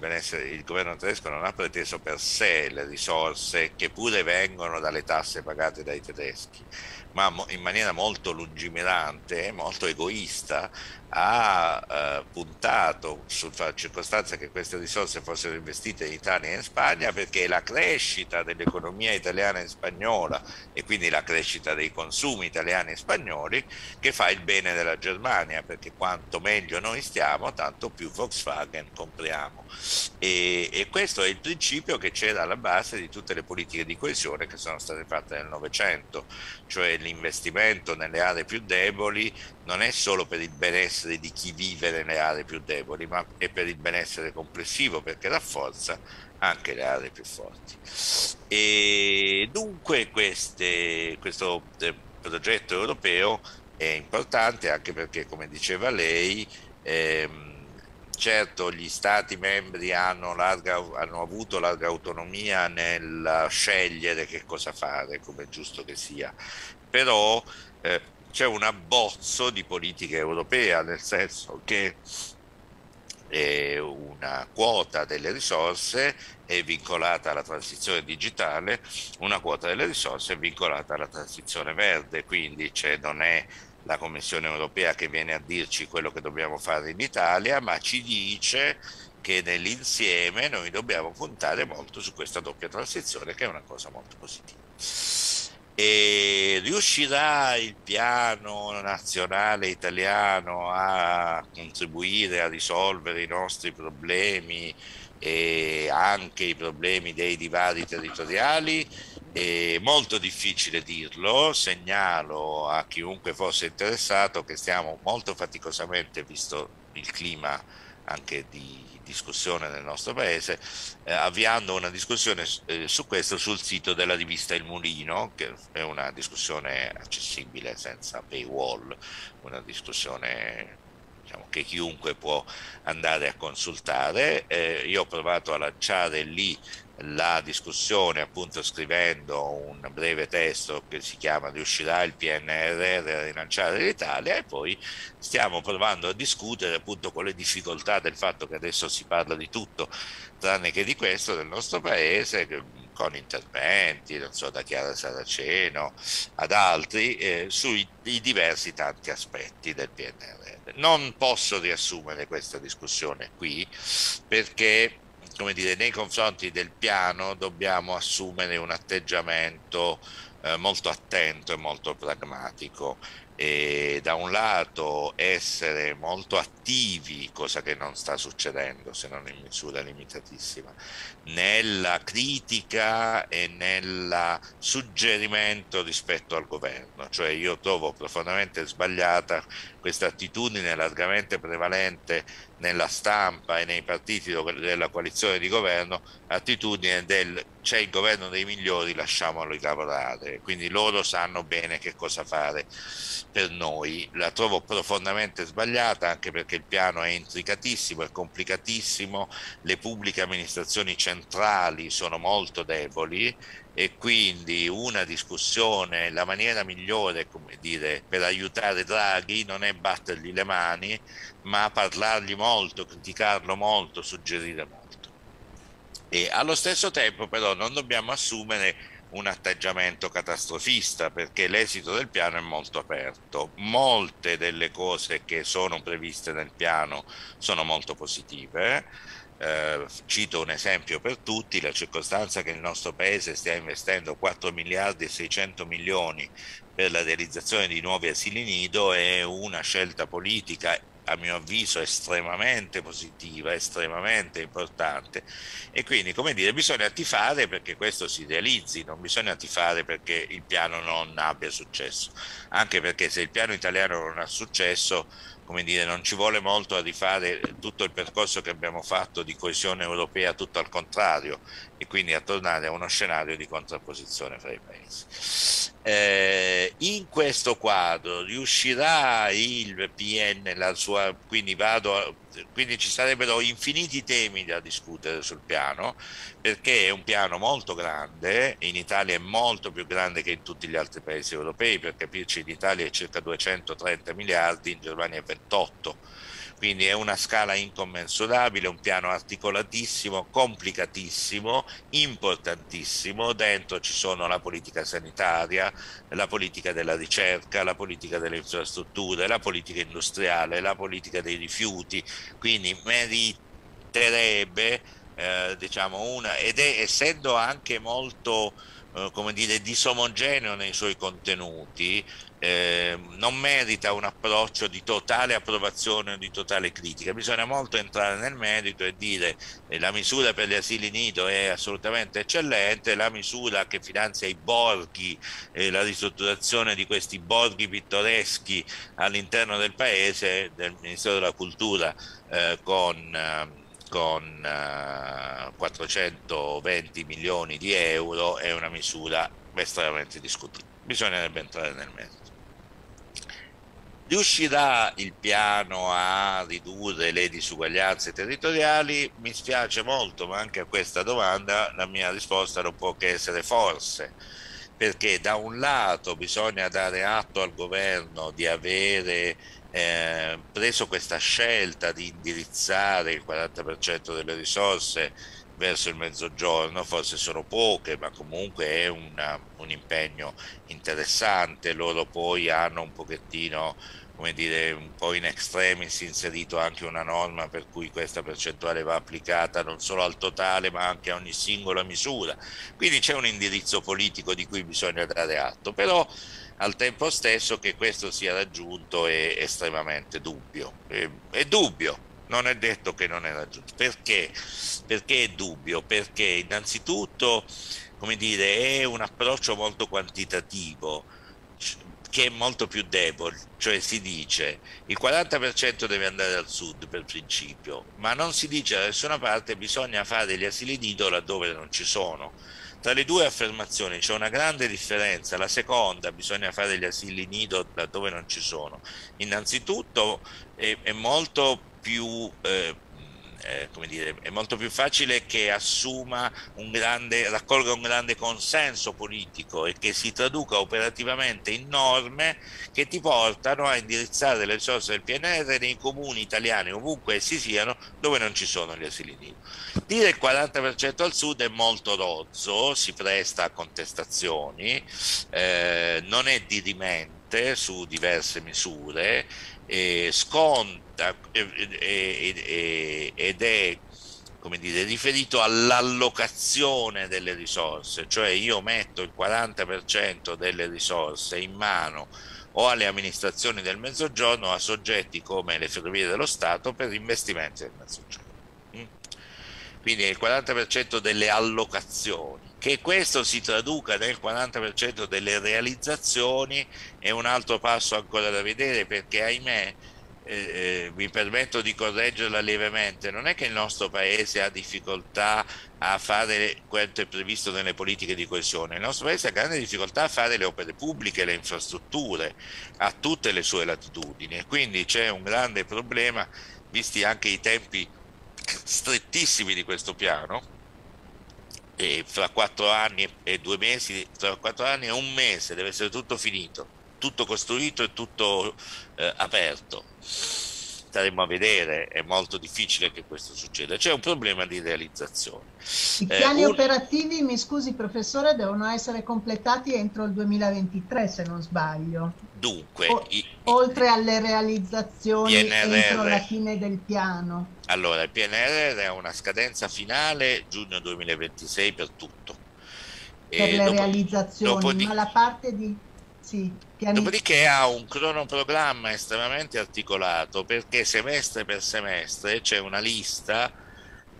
il, governo tedesco non ha preteso per sé le risorse che pure vengono dalle tasse pagate dai tedeschi, ma in maniera molto lungimirante molto egoista ha eh, puntato sulla circostanza che queste risorse fossero investite in Italia e in Spagna perché la crescita dell'economia italiana e spagnola e quindi la crescita dei consumi italiani e spagnoli che fa il bene della Germania perché quanto meglio noi stiamo tanto più Volkswagen compriamo. E, e questo è il principio che c'era alla base di tutte le politiche di coesione che sono state fatte nel Novecento cioè l'investimento nelle aree più deboli non è solo per il benessere di chi vive nelle aree più deboli, ma è per il benessere complessivo perché rafforza anche le aree più forti. E dunque queste, questo eh, progetto europeo è importante anche perché, come diceva lei, ehm, certo gli Stati membri hanno, larga, hanno, avuto larga autonomia nel scegliere che cosa fare, come è giusto che sia, però eh, c'è un abbozzo di politica europea, nel senso che una quota delle risorse è vincolata alla transizione digitale, una quota delle risorse è vincolata alla transizione verde, quindi cioè, non è la Commissione europea che viene a dirci quello che dobbiamo fare in Italia, ma ci dice che nell'insieme noi dobbiamo puntare molto su questa doppia transizione, che è una cosa molto positiva. E riuscirà il piano nazionale italiano a contribuire a risolvere i nostri problemi e anche i problemi dei divari territoriali? È molto difficile dirlo, segnalo a chiunque fosse interessato che stiamo molto faticosamente, visto il clima anche di discussione nel nostro paese, eh, avviando una discussione eh, su questo sul sito della rivista Il Mulino, che è una discussione accessibile senza paywall, una discussione diciamo, che chiunque può andare a consultare. Eh, io ho provato a lanciare lì la discussione appunto scrivendo un breve testo che si chiama riuscirà il PNRR a rilanciare l'Italia e poi stiamo provando a discutere appunto con le difficoltà del fatto che adesso si parla di tutto tranne che di questo del nostro paese con interventi, non so, da Chiara Saraceno ad altri eh, sui diversi tanti aspetti del PNRR. Non posso riassumere questa discussione qui perché come dire, nei confronti del piano dobbiamo assumere un atteggiamento eh, molto attento e molto pragmatico. E da un lato essere molto attivi, cosa che non sta succedendo se non in misura limitatissima, nella critica e nel suggerimento rispetto al governo, cioè io trovo profondamente sbagliata questa attitudine largamente prevalente nella stampa e nei partiti della coalizione di governo, attitudine del c'è il governo dei migliori, lasciamolo lavorare, quindi loro sanno bene che cosa fare per noi. La trovo profondamente sbagliata anche perché il piano è intricatissimo, è complicatissimo, le pubbliche amministrazioni centrali sono molto deboli e quindi una discussione, la maniera migliore dire, per aiutare Draghi non è battergli le mani, ma parlargli molto, criticarlo molto, suggerire molto. E allo stesso tempo però non dobbiamo assumere un atteggiamento catastrofista perché l'esito del piano è molto aperto. Molte delle cose che sono previste nel piano sono molto positive. Eh, cito un esempio per tutti, la circostanza che il nostro paese stia investendo 4 miliardi e 600 milioni per la realizzazione di nuovi asili nido è una scelta politica a mio avviso estremamente positiva, estremamente importante. E quindi come dire bisogna tifare perché questo si realizzi, non bisogna tifare perché il piano non abbia successo, anche perché se il piano italiano non ha successo come dire, non ci vuole molto a rifare tutto il percorso che abbiamo fatto di coesione europea, tutto al contrario, e quindi a tornare a uno scenario di contrapposizione fra i paesi. Eh, in questo quadro riuscirà il PN, sua, quindi, vado, quindi ci sarebbero infiniti temi da discutere sul piano, perché è un piano molto grande, in Italia è molto più grande che in tutti gli altri paesi europei, per capirci in Italia è circa 230 miliardi, in Germania è 28 quindi è una scala incommensurabile, un piano articolatissimo, complicatissimo, importantissimo, dentro ci sono la politica sanitaria, la politica della ricerca, la politica delle infrastrutture, la politica industriale, la politica dei rifiuti, quindi meriterebbe eh, diciamo una, ed è essendo anche molto eh, come dire disomogeneo nei suoi contenuti eh, non merita un approccio di totale approvazione o di totale critica, bisogna molto entrare nel merito e dire eh, la misura per gli asili nido è assolutamente eccellente, la misura che finanzia i borghi, eh, la ristrutturazione di questi borghi pittoreschi all'interno del paese del Ministero della Cultura eh, con ehm, con uh, 420 milioni di euro è una misura estremamente discutibile. Bisognerebbe entrare nel merito. Riuscirà il piano a ridurre le disuguaglianze territoriali? Mi spiace molto, ma anche a questa domanda la mia risposta non può che essere forse, perché da un lato bisogna dare atto al governo di avere eh, preso questa scelta di indirizzare il 40% delle risorse verso il mezzogiorno, forse sono poche, ma comunque è una, un impegno interessante, loro poi hanno un pochettino come dire, un po' in extremis inserito anche una norma per cui questa percentuale va applicata non solo al totale ma anche a ogni singola misura. Quindi c'è un indirizzo politico di cui bisogna dare atto, però al tempo stesso che questo sia raggiunto è estremamente dubbio. È, è dubbio, non è detto che non è raggiunto. Perché? Perché è dubbio? Perché innanzitutto, come dire, è un approccio molto quantitativo che è molto più debole, cioè si dice il 40% deve andare al sud per principio, ma non si dice da nessuna parte bisogna fare gli asili nido laddove non ci sono. Tra le due affermazioni c'è una grande differenza, la seconda bisogna fare gli asili nido laddove non ci sono. Innanzitutto è, è molto più eh, eh, come dire, è molto più facile che assuma un grande, raccolga un grande consenso politico e che si traduca operativamente in norme che ti portano a indirizzare le risorse del PNR nei comuni italiani, ovunque essi siano, dove non ci sono gli asili nido. Dire il 40% al sud è molto rozzo, si presta a contestazioni, eh, non è dirimente su diverse misure, eh, sconta ed è come dire, riferito all'allocazione delle risorse, cioè io metto il 40% delle risorse in mano o alle amministrazioni del Mezzogiorno o a soggetti come le Ferrovie dello Stato per investimenti del Mezzogiorno. Mm? Quindi il 40% delle allocazioni. Che questo si traduca nel 40% delle realizzazioni è un altro passo ancora da vedere perché ahimè eh, mi permetto di correggerla lievemente, non è che il nostro paese ha difficoltà a fare quanto è previsto nelle politiche di coesione, il nostro paese ha grande difficoltà a fare le opere pubbliche, le infrastrutture, a tutte le sue latitudini quindi c'è un grande problema, visti anche i tempi strettissimi di questo piano, e fra quattro anni e due mesi, tra quattro anni e un mese deve essere tutto finito tutto costruito e tutto eh, aperto. Staremo a vedere, è molto difficile che questo succeda. C'è un problema di realizzazione. I piani eh, un... operativi, mi scusi professore, devono essere completati entro il 2023 se non sbaglio. Dunque, o, i, oltre alle realizzazioni PNRR, entro la fine del piano. Allora, il PNRR ha una scadenza finale giugno 2026 per tutto. Per e le dopo, realizzazioni, dopo di... ma la parte di sì, Dopodiché ha un cronoprogramma estremamente articolato perché semestre per semestre c'è una lista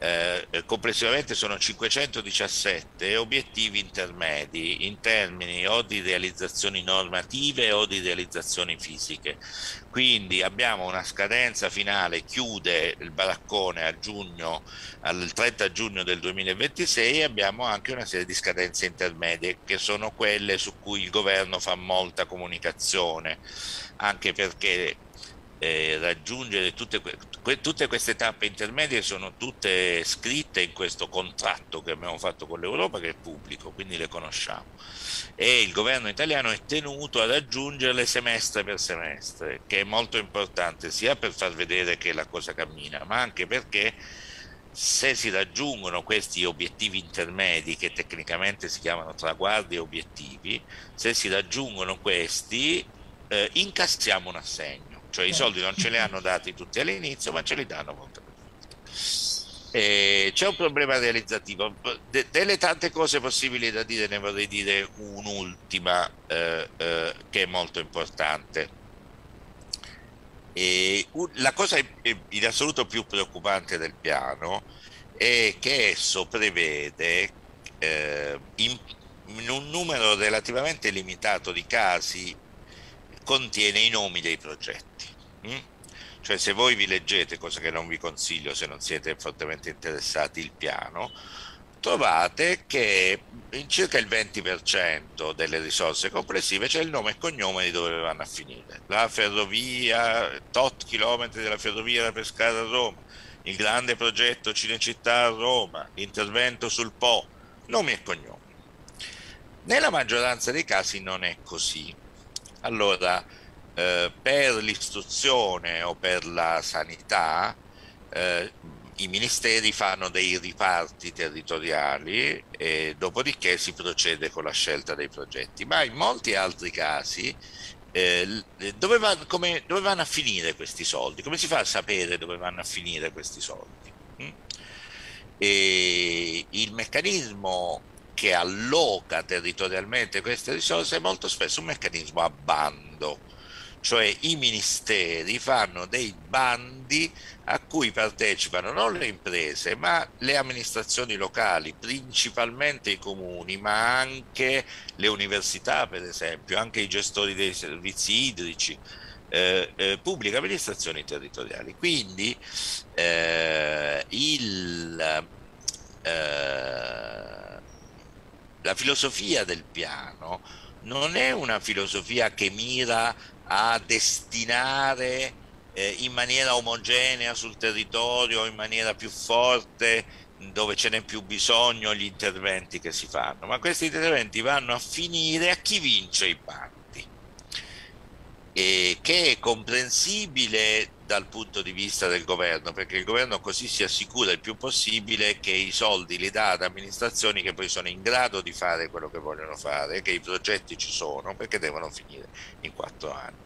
eh, complessivamente sono 517 obiettivi intermedi in termini o di realizzazioni normative o di realizzazioni fisiche. Quindi abbiamo una scadenza finale, chiude il baraccone a giugno, al 30 giugno del 2026 e abbiamo anche una serie di scadenze intermedie che sono quelle su cui il governo fa molta comunicazione, anche perché eh, raggiungere tutte, que, tutte, queste tappe intermedie sono tutte scritte in questo contratto che abbiamo fatto con l'Europa che è pubblico, quindi le conosciamo. E il governo italiano è tenuto a raggiungerle semestre per semestre, che è molto importante sia per far vedere che la cosa cammina, ma anche perché se si raggiungono questi obiettivi intermedi che tecnicamente si chiamano traguardi e obiettivi, se si raggiungono questi eh, incassiamo un assegno cioè i soldi non ce li hanno dati tutti all'inizio, ma ce li danno molto c'è un problema realizzativo. De- delle tante cose possibili da dire, ne vorrei dire un'ultima eh, eh, che è molto importante. E la cosa in assoluto più preoccupante del piano è che esso prevede eh, in, in un numero relativamente limitato di casi contiene i nomi dei progetti. Mm? Cioè se voi vi leggete, cosa che non vi consiglio se non siete fortemente interessati, il piano, trovate che in circa il 20% delle risorse complessive c'è il nome e cognome di dove vanno a finire. La ferrovia, tot chilometri della ferrovia da Pescara a Roma, il grande progetto Cinecittà a Roma, l'intervento sul Po, nomi e cognomi. Nella maggioranza dei casi non è così. Allora, eh, per l'istruzione o per la sanità eh, i ministeri fanno dei riparti territoriali e dopodiché si procede con la scelta dei progetti, ma in molti altri casi eh, dove, van, come, dove, vanno a finire questi soldi? Come si fa a sapere dove vanno a finire questi soldi? Mm? E il meccanismo che alloca territorialmente queste risorse è molto spesso un meccanismo a bando cioè i ministeri fanno dei bandi a cui partecipano non le imprese ma le amministrazioni locali, principalmente i comuni, ma anche le università per esempio, anche i gestori dei servizi idrici, eh, eh, pubbliche amministrazioni territoriali. Quindi eh, il, eh, la filosofia del piano non è una filosofia che mira a destinare eh, in maniera omogenea sul territorio, in maniera più forte, dove ce n'è più bisogno, gli interventi che si fanno, ma questi interventi vanno a finire a chi vince i bandi, e che è comprensibile dal punto di vista del governo, perché il governo così si assicura il più possibile che i soldi li dà ad amministrazioni che poi sono in grado di fare quello che vogliono fare, che i progetti ci sono, perché devono finire in quattro anni.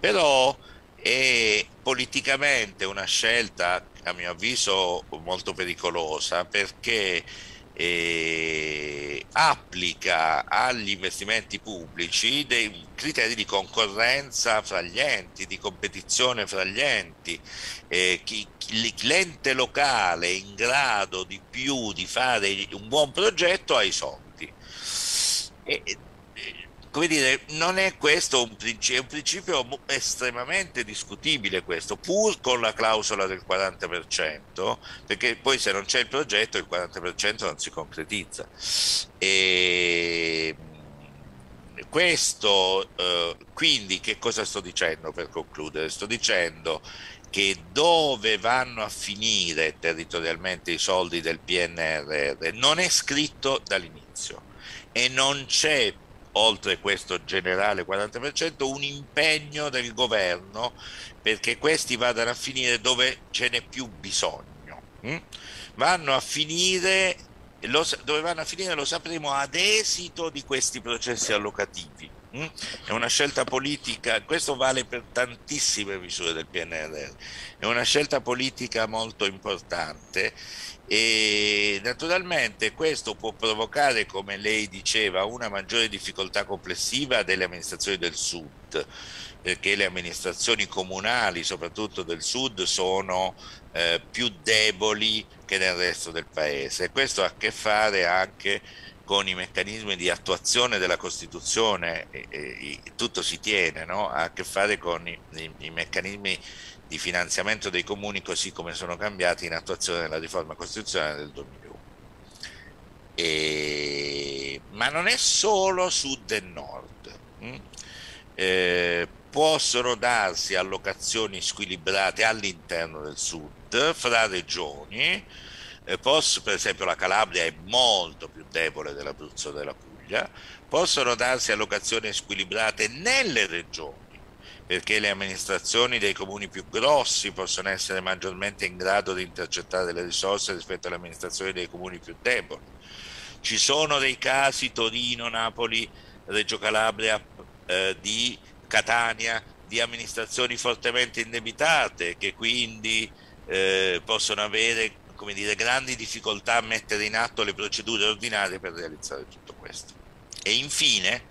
Però è politicamente una scelta a mio avviso molto pericolosa perché eh, applica agli investimenti pubblici dei criteri di concorrenza fra gli enti, di competizione fra gli enti. Eh, chi, chi, l'ente locale in grado di più di fare un buon progetto ha i soldi. E, come dire, non è questo un principio, è un principio estremamente discutibile questo, pur con la clausola del 40%, perché poi se non c'è il progetto il 40% non si concretizza. E questo, eh, quindi che cosa sto dicendo per concludere? Sto dicendo che dove vanno a finire territorialmente i soldi del PNRR non è scritto dall'inizio e non c'è oltre questo generale 40%, un impegno del governo perché questi vadano a finire dove ce n'è più bisogno. Hm? Vanno a finire, lo, dove vanno a finire lo sapremo ad esito di questi processi allocativi. Hm? È una scelta politica, questo vale per tantissime misure del PNRR, è una scelta politica molto importante e naturalmente questo può provocare, come lei diceva, una maggiore difficoltà complessiva delle amministrazioni del sud, perché le amministrazioni comunali, soprattutto del sud, sono eh, più deboli che nel resto del paese. Questo ha a che fare anche con i meccanismi di attuazione della Costituzione, e, e, tutto si tiene, no? ha a che fare con i, i, i meccanismi di finanziamento dei comuni così come sono cambiati in attuazione della riforma costituzionale del 2001. E... Ma non è solo sud e nord. Hm? Eh, possono darsi allocazioni squilibrate all'interno del sud fra regioni. Eh, posso, per esempio la Calabria è molto più debole dell'Abruzzo della Puglia, possono darsi allocazioni squilibrate nelle regioni perché le amministrazioni dei comuni più grossi possono essere maggiormente in grado di intercettare le risorse rispetto alle amministrazioni dei comuni più deboli. Ci sono dei casi Torino, Napoli, Reggio Calabria, eh, di Catania, di amministrazioni fortemente indebitate che quindi eh, possono avere dire, grandi difficoltà a mettere in atto le procedure ordinarie per realizzare tutto questo. E infine,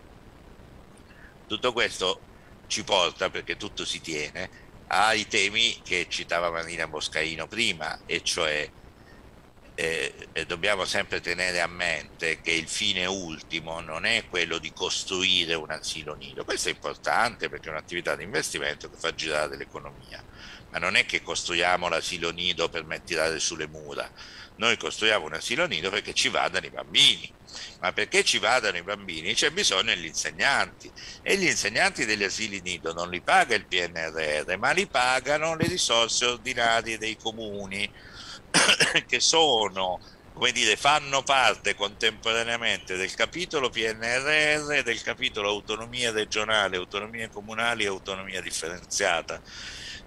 tutto questo ci porta, perché tutto si tiene, ai temi che citava Marina Boscaino prima, e cioè eh, dobbiamo sempre tenere a mente che il fine ultimo non è quello di costruire un asilo nido, questo è importante perché è un'attività di investimento che fa girare l'economia, ma non è che costruiamo l'asilo nido per mettere sulle mura, noi costruiamo un asilo nido perché ci vadano i bambini, ma perché ci vadano i bambini? C'è bisogno degli insegnanti. E gli insegnanti degli asili nido non li paga il PNRR, ma li pagano le risorse ordinarie dei comuni che sono come dire, fanno parte contemporaneamente del capitolo PNRR e del capitolo autonomia regionale, autonomia comunale e autonomia differenziata.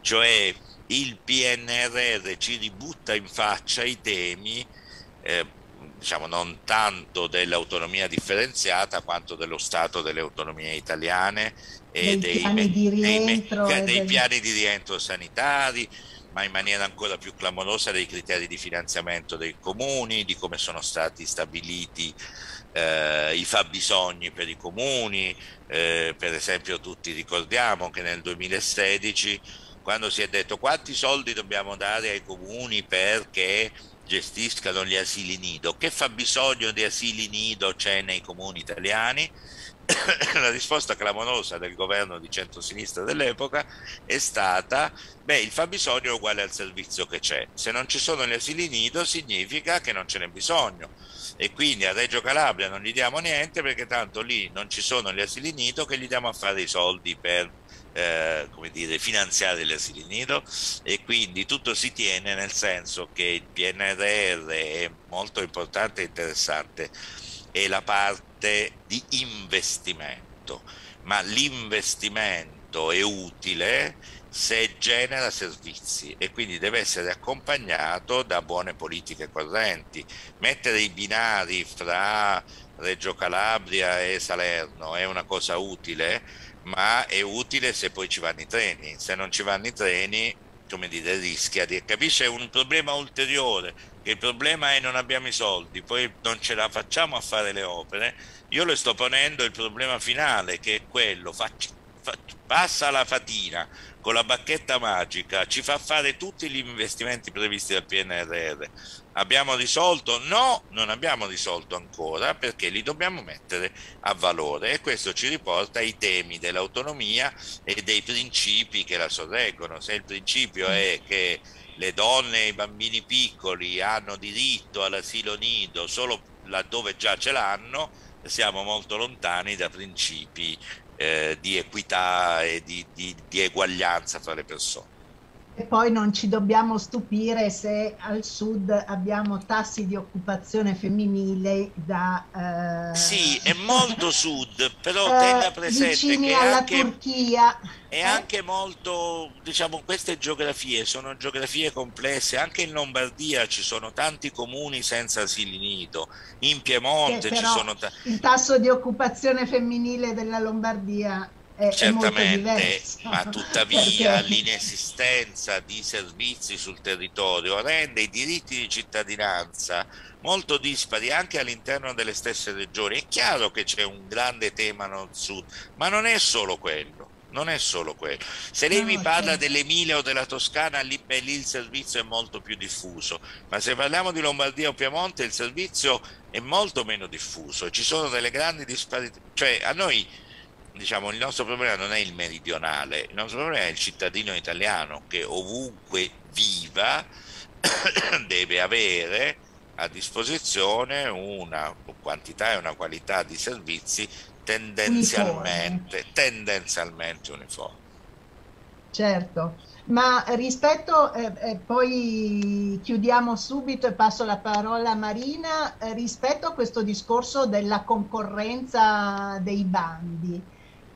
Cioè il PNRR ci ributta in faccia i temi, eh, diciamo non tanto dell'autonomia differenziata quanto dello stato delle autonomie italiane e dei, dei, piani, di rientro dei, dei piani di rientro sanitari, ma in maniera ancora più clamorosa dei criteri di finanziamento dei comuni, di come sono stati stabiliti eh, i fabbisogni per i comuni, eh, per esempio tutti ricordiamo che nel 2016 quando si è detto quanti soldi dobbiamo dare ai comuni perché gestiscano gli asili nido, che fabbisogno di asili nido c'è nei comuni italiani? la risposta clamorosa del governo di centrosinistra dell'epoca è stata beh il fabbisogno è uguale al servizio che c'è. Se non ci sono gli asili nido significa che non ce n'è bisogno. E quindi a Reggio Calabria non gli diamo niente perché tanto lì non ci sono gli asili nido che gli diamo a fare i soldi per eh, come dire, finanziare gli asili nido. E quindi tutto si tiene nel senso che il PNRR è molto importante e interessante, è la parte di investimento, ma l'investimento è utile se genera servizi e quindi deve essere accompagnato da buone politiche correnti. Mettere i binari fra Reggio Calabria e Salerno è una cosa utile, ma è utile se poi ci vanno i treni. Se non ci vanno i treni, come dire, rischia di... Capisce? un problema ulteriore, il problema è non abbiamo i soldi, poi non ce la facciamo a fare le opere. Io le sto ponendo il problema finale, che è quello, facci, facci, passa la fatina con la bacchetta magica, ci fa fare tutti gli investimenti previsti dal PNRR. Abbiamo risolto? No, non abbiamo risolto ancora perché li dobbiamo mettere a valore e questo ci riporta ai temi dell'autonomia e dei principi che la sorreggono. Se il principio è che le donne e i bambini piccoli hanno diritto all'asilo nido solo laddove già ce l'hanno, siamo molto lontani da principi eh, di equità e di, di, di eguaglianza fra le persone. E poi non ci dobbiamo stupire se al sud abbiamo tassi di occupazione femminile da... Eh, sì, è molto sud, però eh, tenga presente che alla anche, Turchia. È eh? anche molto, diciamo, queste geografie sono geografie complesse, anche in Lombardia ci sono tanti comuni senza asili nido, in Piemonte ci sono... il tasso di occupazione femminile della Lombardia è, Certamente, ma tuttavia perché... l'inesistenza di servizi sul territorio rende i diritti di cittadinanza molto dispari anche all'interno delle stesse regioni. È chiaro che c'è un grande tema nord-sud, ma non è solo quello. Non è solo quello. Se lei no, mi parla certo. dell'Emilia o della Toscana, lì, beh, lì il servizio è molto più diffuso, ma se parliamo di Lombardia o Piemonte, il servizio è molto meno diffuso. Ci sono delle grandi disparità. Cioè, a noi diciamo, il nostro problema non è il meridionale, il nostro problema è il cittadino italiano che ovunque viva deve avere a disposizione una quantità e una qualità di servizi tendenzialmente, uniforme. tendenzialmente uniformi. Certo, ma rispetto, eh, eh, poi chiudiamo subito e passo la parola a Marina, eh, rispetto a questo discorso della concorrenza dei bandi,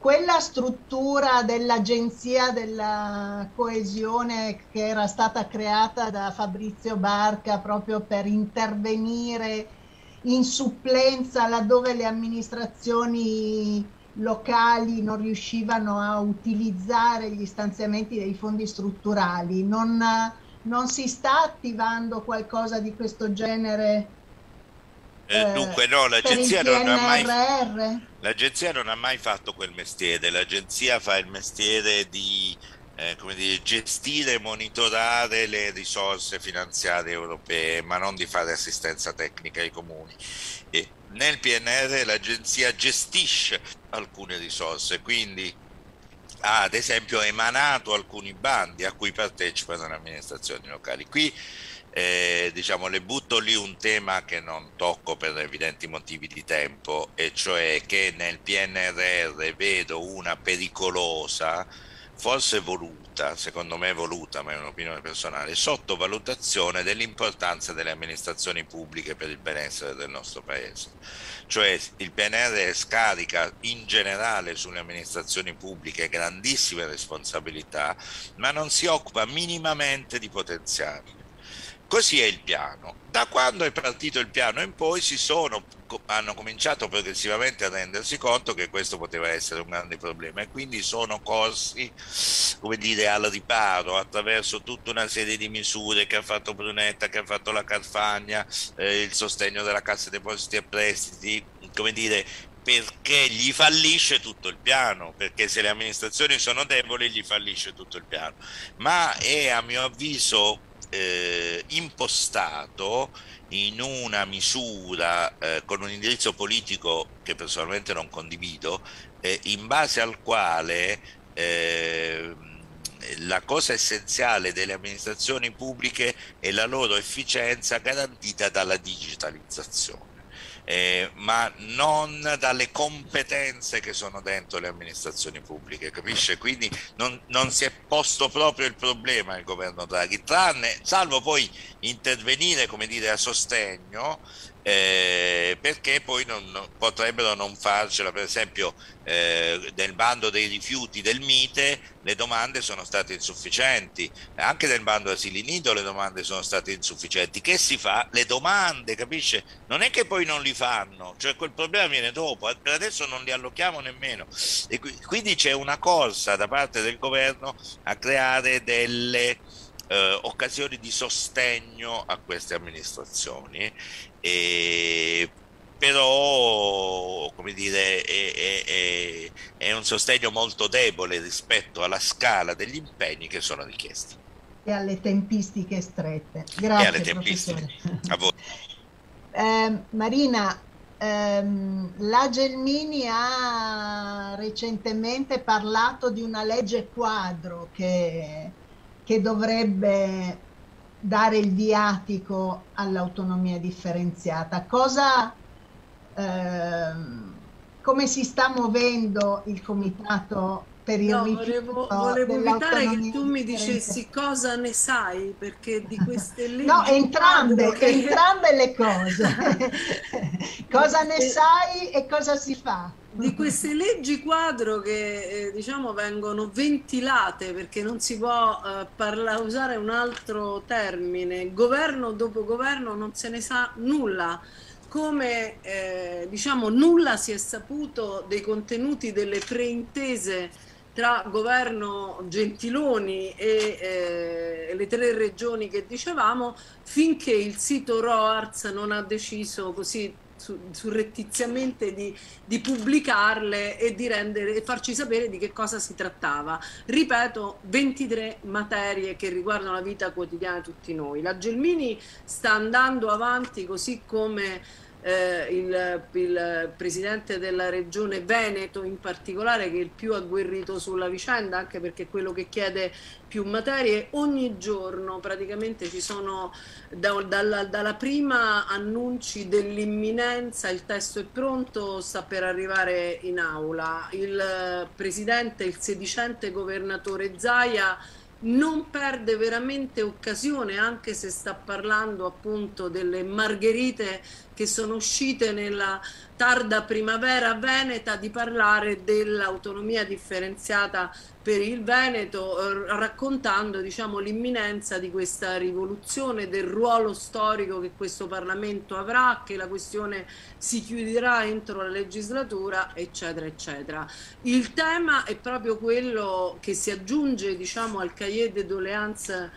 quella struttura dell'agenzia della coesione che era stata creata da Fabrizio Barca proprio per intervenire in supplenza laddove le amministrazioni locali non riuscivano a utilizzare gli stanziamenti dei fondi strutturali. Non, non si sta attivando qualcosa di questo genere eh, dunque no, l'agenzia non, mai, l'agenzia non, ha mai, fatto quel mestiere, l'agenzia fa il mestiere di eh, dire, gestire e monitorare le risorse finanziarie europee, ma non di fare assistenza tecnica ai comuni. E nel PNR l'agenzia gestisce alcune risorse, quindi ha ad esempio emanato alcuni bandi a cui partecipano le amministrazioni locali. Qui eh, diciamo, le butto lì un tema che non tocco per evidenti motivi di tempo, e cioè che nel PNRR vedo una pericolosa, forse voluta, secondo me voluta, ma è un'opinione personale, sottovalutazione dell'importanza delle amministrazioni pubbliche per il benessere del nostro paese. Cioè il PNR scarica in generale sulle amministrazioni pubbliche grandissime responsabilità, ma non si occupa minimamente di potenziarle. Così è il piano. Da quando è partito il piano in poi sono, hanno cominciato progressivamente a rendersi conto che questo poteva essere un grande problema e quindi sono corsi, come dire, al riparo attraverso tutta una serie di misure che ha fatto Brunetta, che ha fatto la Carfagna, eh, il sostegno della Cassa Depositi e Prestiti, come dire, perché gli fallisce tutto il piano, perché se le amministrazioni sono deboli gli fallisce tutto il piano. Ma è a mio avviso eh, impostato in una misura eh, con un indirizzo politico che personalmente non condivido, eh, in base al quale eh, la cosa essenziale delle amministrazioni pubbliche è la loro efficienza garantita dalla digitalizzazione eh, ma non dalle competenze che sono dentro le amministrazioni pubbliche, capisce? Quindi non, non, si è posto proprio il problema il governo Draghi, tranne, salvo poi intervenire, come dire, a sostegno eh, perché poi non, non, potrebbero non farcela. Per esempio, eh, nel bando dei rifiuti del Mite le domande sono state insufficienti, anche nel bando asili nido le domande sono state insufficienti. Che si fa? Le domande, capisce? Non è che poi non li fanno, cioè quel problema viene dopo, per adesso non li allochiamo nemmeno. E quindi c'è una corsa da parte del governo a creare delle eh, occasioni di sostegno a queste amministrazioni, e, però come dire, è, è, è, un sostegno molto debole rispetto alla scala degli impegni che sono richiesti. E alle tempistiche strette. Grazie. Tempistiche. A voi. Eh, Marina, ehm, la Gelmini ha recentemente parlato di una legge quadro che che dovrebbe dare il viatico all'autonomia differenziata. Cosa, ehm, come si sta muovendo il comitato per il no, volevo, volevo evitare che tu mi dicessi cosa ne sai perché di queste leggi no entrambe, che... entrambe le cose. Cosa ne sai e cosa si fa? di queste leggi quadro che eh, diciamo vengono ventilate perché non si può eh, parla, usare un altro termine, governo dopo governo non se ne sa nulla, come eh, diciamo nulla si è saputo dei contenuti delle preintese tra governo Gentiloni e eh, le tre regioni che dicevamo finché il sito ROARS non ha deciso così surrettiziamente di, di, pubblicarle e di rendere, e farci sapere di che cosa si trattava. Ripeto, 23 materie che riguardano la vita quotidiana di tutti noi. La Gelmini sta andando avanti così come eh, il, il, presidente della regione Veneto in particolare che è il più agguerrito sulla vicenda anche perché è quello che chiede più materie. Ogni giorno praticamente ci sono da, dalla, dalla prima annunci dell'imminenza il testo è pronto sta per arrivare in aula. Il presidente il sedicente governatore Zaia non perde veramente occasione, anche se sta parlando appunto delle margherite che sono uscite nella tarda primavera veneta, di parlare dell'autonomia differenziata per il Veneto, eh, raccontando diciamo, l'imminenza di questa rivoluzione, del ruolo storico che questo Parlamento avrà, che la questione si chiuderà entro la legislatura, eccetera, eccetera. Il tema è proprio quello che si aggiunge diciamo, al cahier de doléances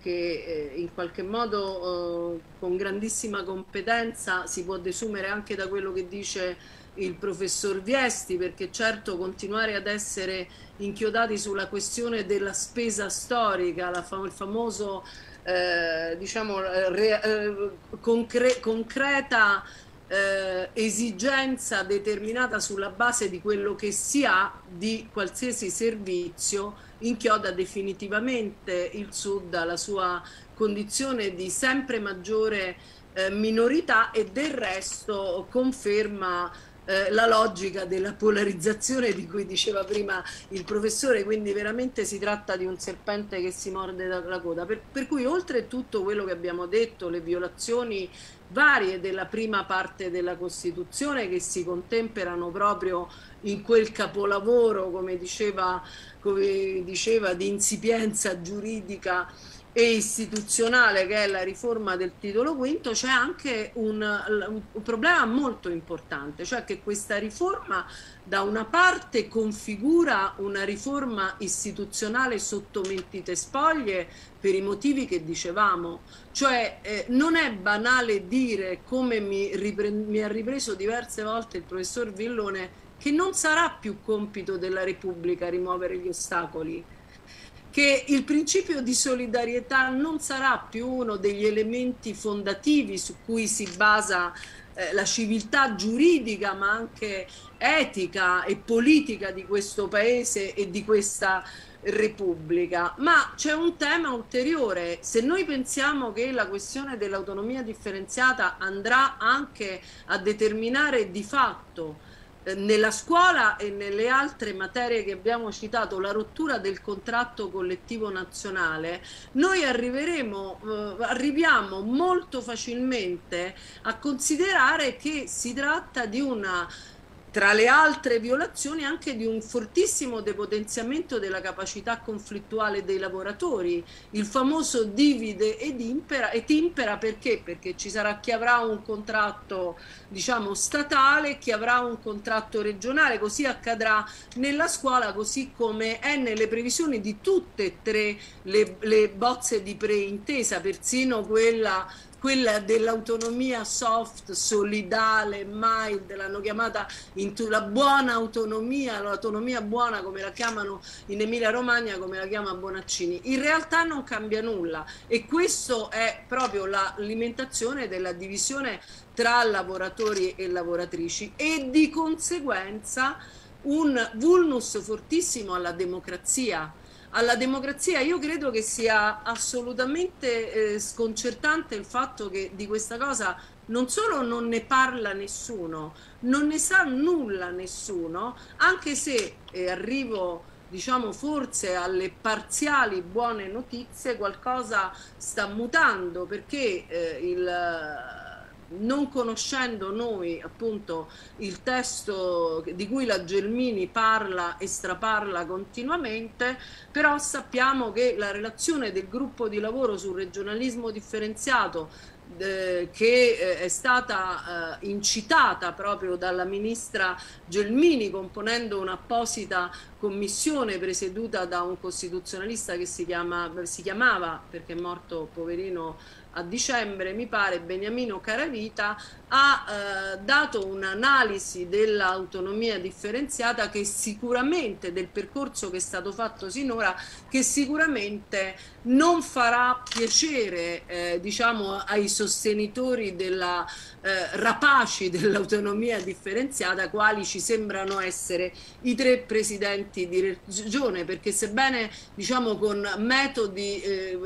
che eh, in qualche modo eh, con grandissima competenza si può desumere anche da quello che dice il professor Viesti, perché certo continuare ad essere inchiodati sulla questione della spesa storica, la, il famoso eh, diciamo, eh, concre, concreta eh, esigenza determinata sulla base di quello che si ha di qualsiasi servizio inchioda definitivamente il Sud alla sua condizione di sempre maggiore eh, minorità e del resto conferma eh, la logica della polarizzazione di cui diceva prima il professore, quindi veramente si tratta di un serpente che si morde dalla coda. Per, per cui oltre tutto quello che abbiamo detto, le violazioni varie della prima parte della Costituzione che si contemperano proprio in quel capolavoro, come diceva, come diceva di insipienza giuridica e istituzionale che è la riforma del titolo quinto c'è anche un, un, problema molto importante, cioè che questa riforma da una parte configura una riforma istituzionale sotto mentite spoglie per i motivi che dicevamo, cioè eh, non è banale dire come mi, mi ha ripreso diverse volte il professor Villone che non sarà più compito della Repubblica rimuovere gli ostacoli che il principio di solidarietà non sarà più uno degli elementi fondativi su cui si basa eh, la civiltà giuridica ma anche etica e politica di questo paese e di questa Repubblica. Ma c'è un tema ulteriore, se noi pensiamo che la questione dell'autonomia differenziata andrà anche a determinare di fatto nella scuola e nelle altre materie che abbiamo citato, la rottura del contratto collettivo nazionale, noi arriveremo, eh, arriviamo molto facilmente a considerare che si tratta di una tra le altre violazioni anche di un fortissimo depotenziamento della capacità conflittuale dei lavoratori, il famoso divide ed impera, ed impera perché? Perché ci sarà chi avrà un contratto diciamo statale, chi avrà un contratto regionale, così accadrà nella scuola così come è nelle previsioni di tutte e tre le, le bozze di preintesa, persino quella quella dell'autonomia soft, solidale, mild, l'hanno chiamata la buona autonomia, l'autonomia buona come la chiamano in Emilia Romagna, come la chiama Bonaccini. In realtà non cambia nulla e questo è proprio l'alimentazione della divisione tra lavoratori e lavoratrici e di conseguenza un vulnus fortissimo alla democrazia alla democrazia. Io credo che sia assolutamente eh, sconcertante il fatto che di questa cosa non solo non ne parla nessuno, non ne sa nulla nessuno, anche se eh, arrivo diciamo forse alle parziali buone notizie qualcosa sta mutando perché eh, il non conoscendo noi appunto il testo di cui la Gelmini parla e straparla continuamente, però sappiamo che la relazione del gruppo di lavoro sul regionalismo differenziato eh, che eh, è stata eh, incitata proprio dalla ministra Gelmini componendo un'apposita commissione presieduta da un costituzionalista che si, chiama, si chiamava, perché è morto poverino a dicembre, mi pare, Beniamino Caravita ha eh, dato un'analisi dell'autonomia differenziata che sicuramente del percorso che è stato fatto sinora che sicuramente non farà piacere eh, diciamo ai sostenitori della eh, rapaci dell'autonomia differenziata quali ci sembrano essere i tre presidenti di regione perché sebbene diciamo con metodi eh,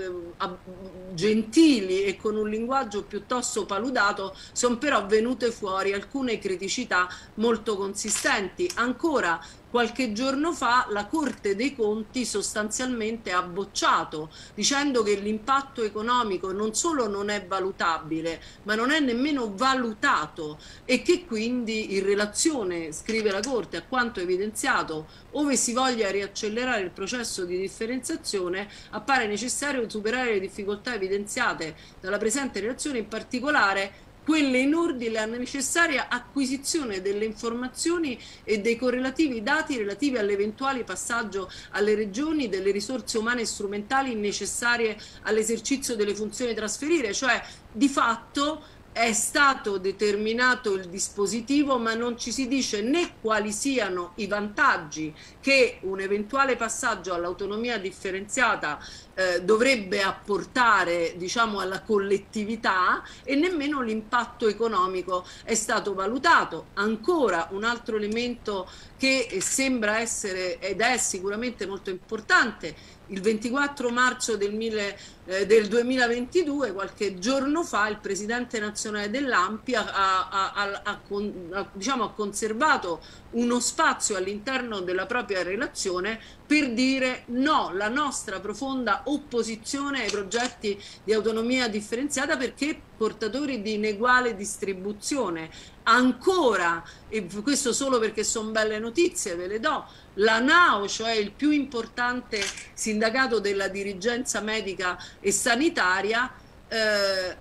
gentili e con un linguaggio piuttosto paludato sono però venute fuori alcune criticità molto consistenti. Ancora qualche giorno fa la Corte dei Conti sostanzialmente ha bocciato dicendo che l'impatto economico non solo non è valutabile ma non è nemmeno valutato e che quindi in relazione, scrive la Corte, a quanto evidenziato, ove si voglia riaccelerare il processo di differenziazione appare necessario superare le difficoltà evidenziate dalla presente relazione in particolare quelle in ordine alla necessaria acquisizione delle informazioni e dei correlativi dati relativi all'eventuale passaggio alle regioni delle risorse umane e strumentali necessarie all'esercizio delle funzioni trasferire, cioè di fatto è stato determinato il dispositivo ma non ci si dice né quali siano i vantaggi che un eventuale passaggio all'autonomia differenziata eh, dovrebbe apportare diciamo alla collettività e nemmeno l'impatto economico è stato valutato. Ancora un altro elemento che sembra essere ed è sicuramente molto importante il 24 marzo del, mille, eh, del, 2022, qualche giorno fa, il presidente nazionale dell'AMPI ha, ha, ha, ha diciamo, conservato uno spazio all'interno della propria relazione per dire no, la nostra profonda opposizione ai progetti di autonomia differenziata perché portatori di ineguale distribuzione. Ancora, e questo solo perché sono belle notizie, ve le do, la NAO, cioè il più importante sindacato della dirigenza medica e sanitaria, eh,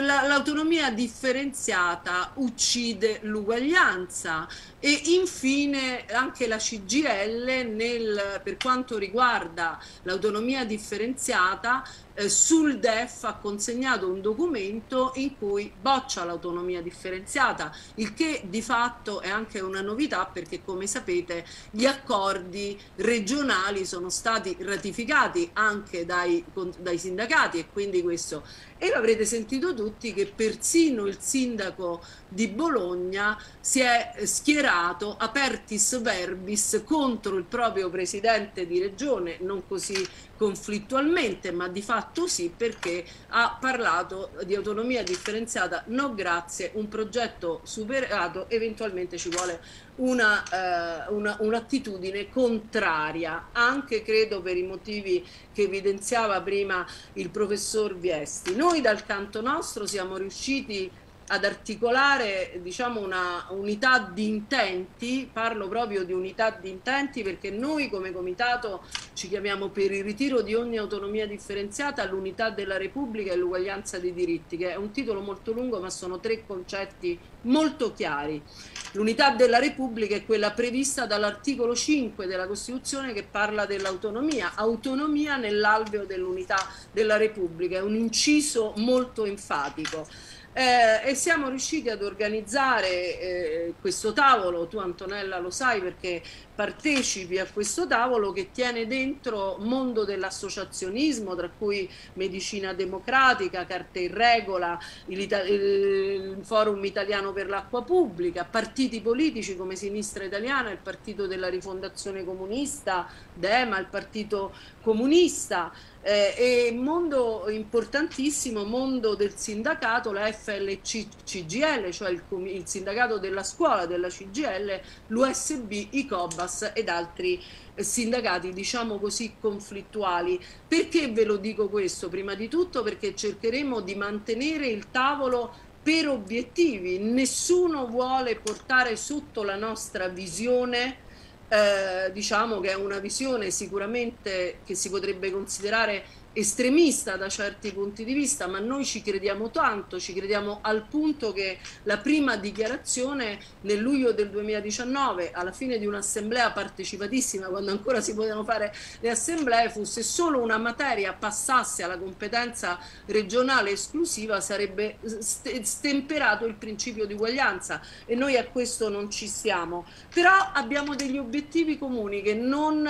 l'autonomia differenziata uccide l'uguaglianza e infine anche la CGL nel, per quanto riguarda l'autonomia differenziata eh, sul DEF ha consegnato un documento in cui boccia l'autonomia differenziata, il che di fatto è anche una novità perché come sapete gli accordi regionali sono stati ratificati anche dai, dai sindacati e quindi questo e l'avrete sentito tutti che persino il sindaco di Bologna si è schierato apertis verbis contro il proprio presidente di regione, non così conflittualmente, ma di fatto sì perché ha parlato di autonomia differenziata, no grazie, un progetto superato, eventualmente ci vuole una, eh, una, un'attitudine contraria, anche credo per i motivi che evidenziava prima il professor Viesti. Noi dal canto nostro siamo riusciti ad articolare diciamo, una unità di intenti, parlo proprio di unità di intenti perché noi come comitato ci chiamiamo per il ritiro di ogni autonomia differenziata l'unità della Repubblica e l'uguaglianza dei diritti, che è un titolo molto lungo ma sono tre concetti molto chiari. L'unità della Repubblica è quella prevista dall'articolo 5 della Costituzione che parla dell'autonomia, autonomia nell'alveo dell'unità della Repubblica, è un inciso molto enfatico. Eh, e siamo riusciti ad organizzare eh, questo tavolo, tu Antonella lo sai perché partecipi a questo tavolo che tiene dentro mondo dell'associazionismo, tra cui Medicina Democratica, Carte in Regola, il, il Forum Italiano per l'Acqua Pubblica, partiti politici come Sinistra Italiana, il Partito della Rifondazione Comunista, DEMA, il Partito Comunista, eh, e mondo importantissimo, mondo del sindacato, la FLC-CGL, cioè il, il, sindacato della scuola della CGL, l'USB, i COBAS ed altri eh, sindacati, diciamo così, conflittuali. Perché ve lo dico questo? Prima di tutto perché cercheremo di mantenere il tavolo per obiettivi, nessuno vuole portare sotto la nostra visione eh, diciamo che è una visione sicuramente che si potrebbe considerare estremista da certi punti di vista, ma noi ci crediamo tanto, ci crediamo al punto che la prima dichiarazione nel luglio del 2019, alla fine di un'assemblea partecipatissima, quando ancora si potevano fare le assemblee, fu se solo una materia passasse alla competenza regionale esclusiva sarebbe stemperato il principio di uguaglianza e noi a questo non ci stiamo. Però abbiamo degli obiettivi comuni che non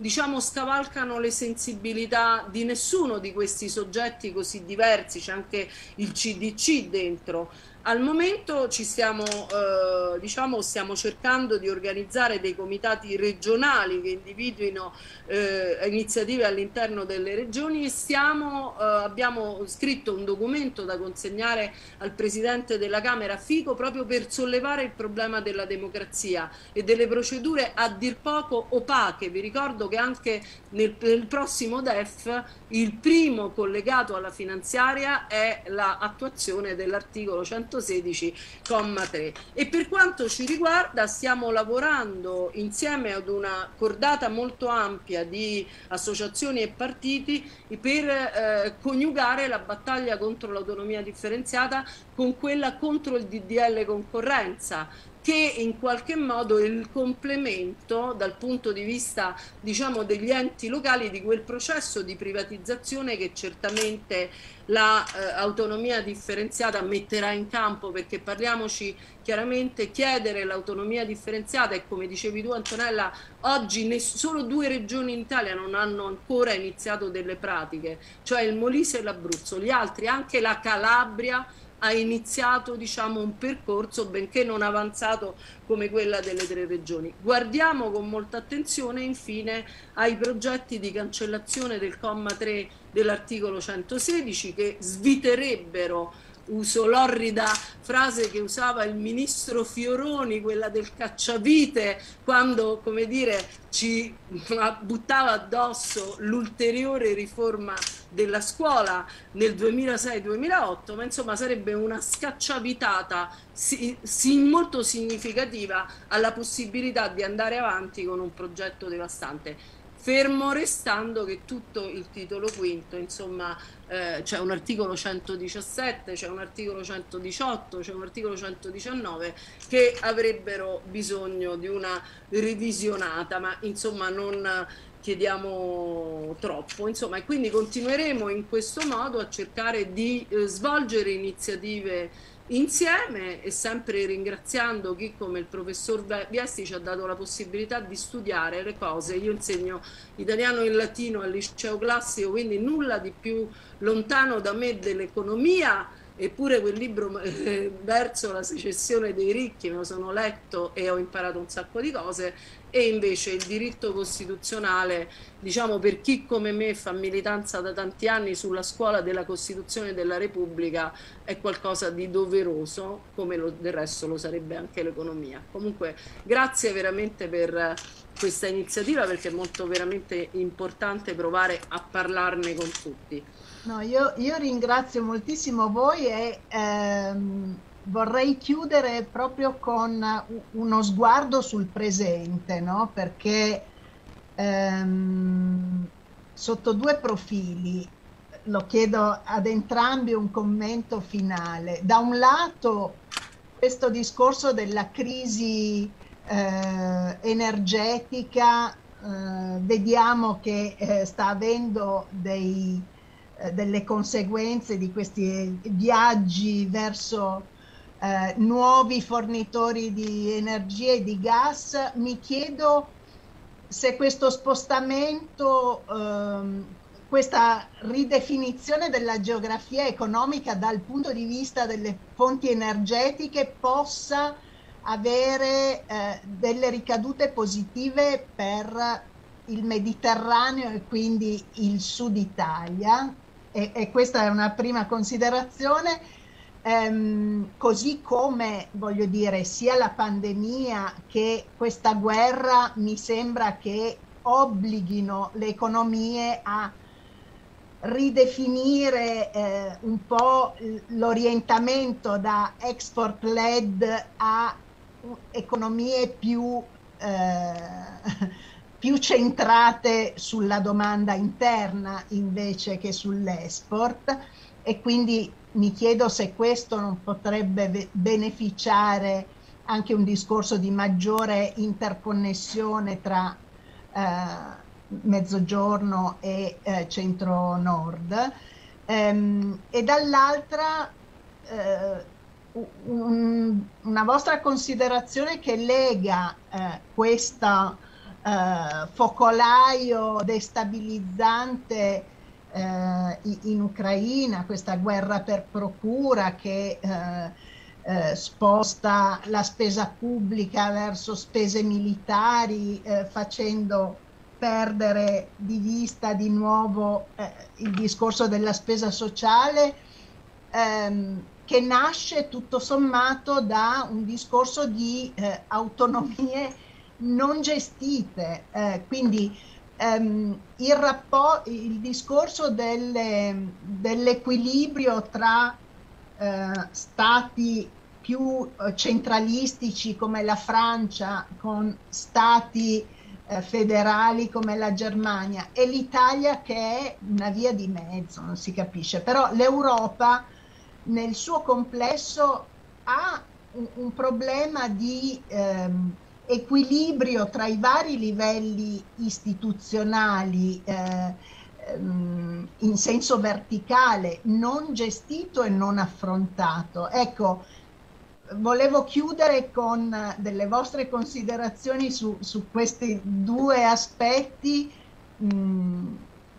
diciamo scavalcano le sensibilità di nessuno di questi soggetti così diversi, c'è anche il CDC dentro al momento ci stiamo, eh, diciamo, stiamo cercando di organizzare dei comitati regionali che individuino eh, iniziative all'interno delle regioni e stiamo, eh, abbiamo scritto un documento da consegnare al Presidente della Camera Fico proprio per sollevare il problema della democrazia e delle procedure a dir poco opache. Vi ricordo che anche nel, nel prossimo DEF il primo collegato alla finanziaria è l'attuazione dell'articolo 100 116,3 e per quanto ci riguarda stiamo lavorando insieme ad una cordata molto ampia di associazioni e partiti per eh, coniugare la battaglia contro l'autonomia differenziata con quella contro il DDL concorrenza che in qualche modo è il complemento dal punto di vista diciamo degli enti locali di quel processo di privatizzazione che certamente l'autonomia eh, differenziata metterà in campo perché parliamoci chiaramente chiedere l'autonomia differenziata e come dicevi tu Antonella oggi solo due regioni in Italia non hanno ancora iniziato delle pratiche cioè il Molise e l'Abruzzo gli altri anche la Calabria ha iniziato diciamo, un percorso benché non avanzato come quella delle tre regioni. Guardiamo con molta attenzione infine ai progetti di cancellazione del comma 3 dell'articolo 116 che sviterebbero uso l'orrida frase che usava il ministro Fioroni, quella del cacciavite, quando, come dire, ci buttava addosso l'ulteriore riforma della scuola nel 2006-2008, ma insomma sarebbe una scacciavitata si, si, molto significativa alla possibilità di andare avanti con un progetto devastante. Fermo restando che tutto il titolo quinto, insomma, eh, c'è un articolo 117, c'è un articolo 118, c'è un articolo 119 che avrebbero bisogno di una revisionata, ma insomma non chiediamo troppo, insomma, e quindi continueremo in questo modo a cercare di eh, svolgere iniziative Insieme e sempre ringraziando chi come il professor Viesti ci ha dato la possibilità di studiare le cose, io insegno italiano e latino al liceo classico, quindi nulla di più lontano da me dell'economia. Eppure quel libro eh, verso la secessione dei ricchi me lo sono letto e ho imparato un sacco di cose e invece il diritto costituzionale, diciamo per chi come me fa militanza da tanti anni sulla scuola della Costituzione della Repubblica è qualcosa di doveroso, come lo, del resto lo sarebbe anche l'economia. Comunque grazie veramente per questa iniziativa perché è molto veramente importante provare a parlarne con tutti. No, io, io ringrazio moltissimo voi e ehm, vorrei chiudere proprio con uno sguardo sul presente, no? perché ehm, sotto due profili lo chiedo ad entrambi un commento finale. Da un lato questo discorso della crisi eh, energetica eh, vediamo che eh, sta avendo dei eh, delle conseguenze di questi viaggi verso eh, nuovi fornitori di energia e di gas, mi chiedo se questo spostamento, ehm, questa ridefinizione della geografia economica dal punto di vista delle fonti energetiche possa avere eh, delle ricadute positive per il Mediterraneo e quindi il sud Italia, e, e questa è una prima considerazione. Um, così come voglio dire sia la pandemia che questa guerra mi sembra che obblighino le economie a ridefinire eh, un po' l'orientamento da export led a economie più eh, più centrate sulla domanda interna invece che sull'export e quindi mi chiedo se questo non potrebbe beneficiare anche un discorso di maggiore interconnessione tra eh, mezzogiorno e eh, centro-nord. Ehm, e dall'altra eh, un, una vostra considerazione che lega eh, questa eh, focolaio destabilizzante in Ucraina, questa guerra per procura che eh, eh sposta la spesa pubblica verso spese militari, eh, facendo perdere di vista di nuovo eh, il discorso della spesa sociale. Ehm, che nasce tutto sommato da un discorso di autonomie non gestite. Eh, quindi ehm, il, rapport- il discorso delle, dell'equilibrio tra eh, stati più eh, centralistici come la Francia con stati eh, federali come la Germania e l'Italia che è una via di mezzo, non si capisce, però l'Europa nel suo complesso ha un, un problema di ehm, equilibrio tra i vari livelli istituzionali eh, ehm, in senso verticale, non gestito e non affrontato. Ecco, volevo chiudere con delle vostre considerazioni su, su questi due aspetti mh, mm,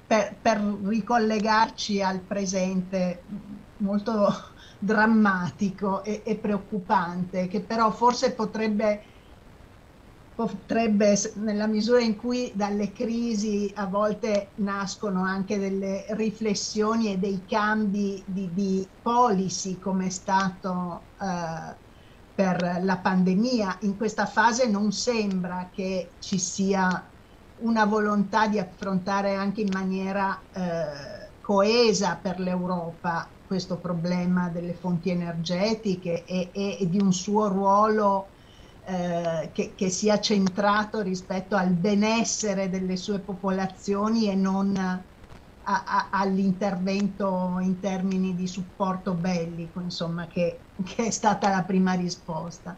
per, per ricollegarci al presente molto drammatico e, e preoccupante, che però forse potrebbe potrebbe, nella misura in cui dalle crisi a volte nascono anche delle riflessioni e dei cambi di, di policy come è stato eh, per la pandemia, in questa fase non sembra che ci sia una volontà di affrontare anche in maniera eh, coesa per l'Europa questo problema delle fonti energetiche e, e, e di un suo ruolo eh, che, che, sia centrato rispetto al benessere delle sue popolazioni e non a, a, all'intervento in termini di supporto bellico, insomma, che, che è stata la prima risposta.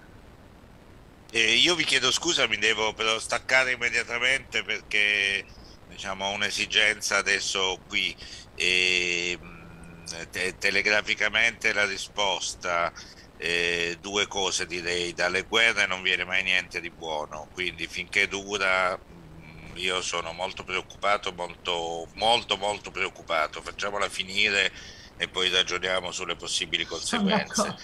Eh, io vi chiedo scusa, mi devo però staccare immediatamente perché diciamo, ho un'esigenza adesso qui. E, te, telegraficamente la risposta eh, due cose direi, dalle guerre non viene mai niente di buono, quindi finché dura mm, io sono molto preoccupato, molto molto molto preoccupato, facciamola finire e poi ragioniamo sulle possibili conseguenze.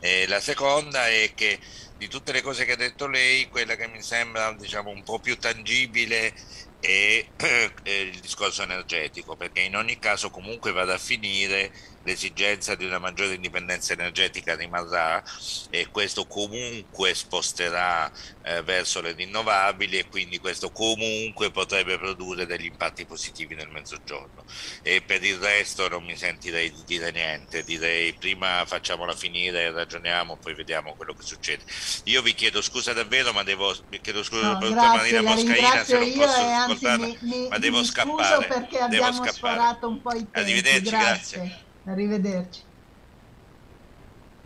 E la seconda è che di tutte le cose che ha detto lei, quella che mi sembra diciamo, un po' più tangibile è, è il discorso energetico, perché in ogni caso comunque vada a finire l'esigenza di una maggiore indipendenza energetica rimarrà e questo comunque sposterà eh, verso le rinnovabili e quindi questo comunque potrebbe produrre degli impatti positivi nel mezzogiorno e per il resto non mi sentirei di dire niente direi prima facciamola finire e ragioniamo poi vediamo quello che succede io vi chiedo scusa davvero ma devo chiedo scusa no, grazie, Marina Moscaina se non posso ascoltarla ma devo scappare perché abbiamo devo scappare un po' i tempi arrivederci grazie. grazie. Arrivederci.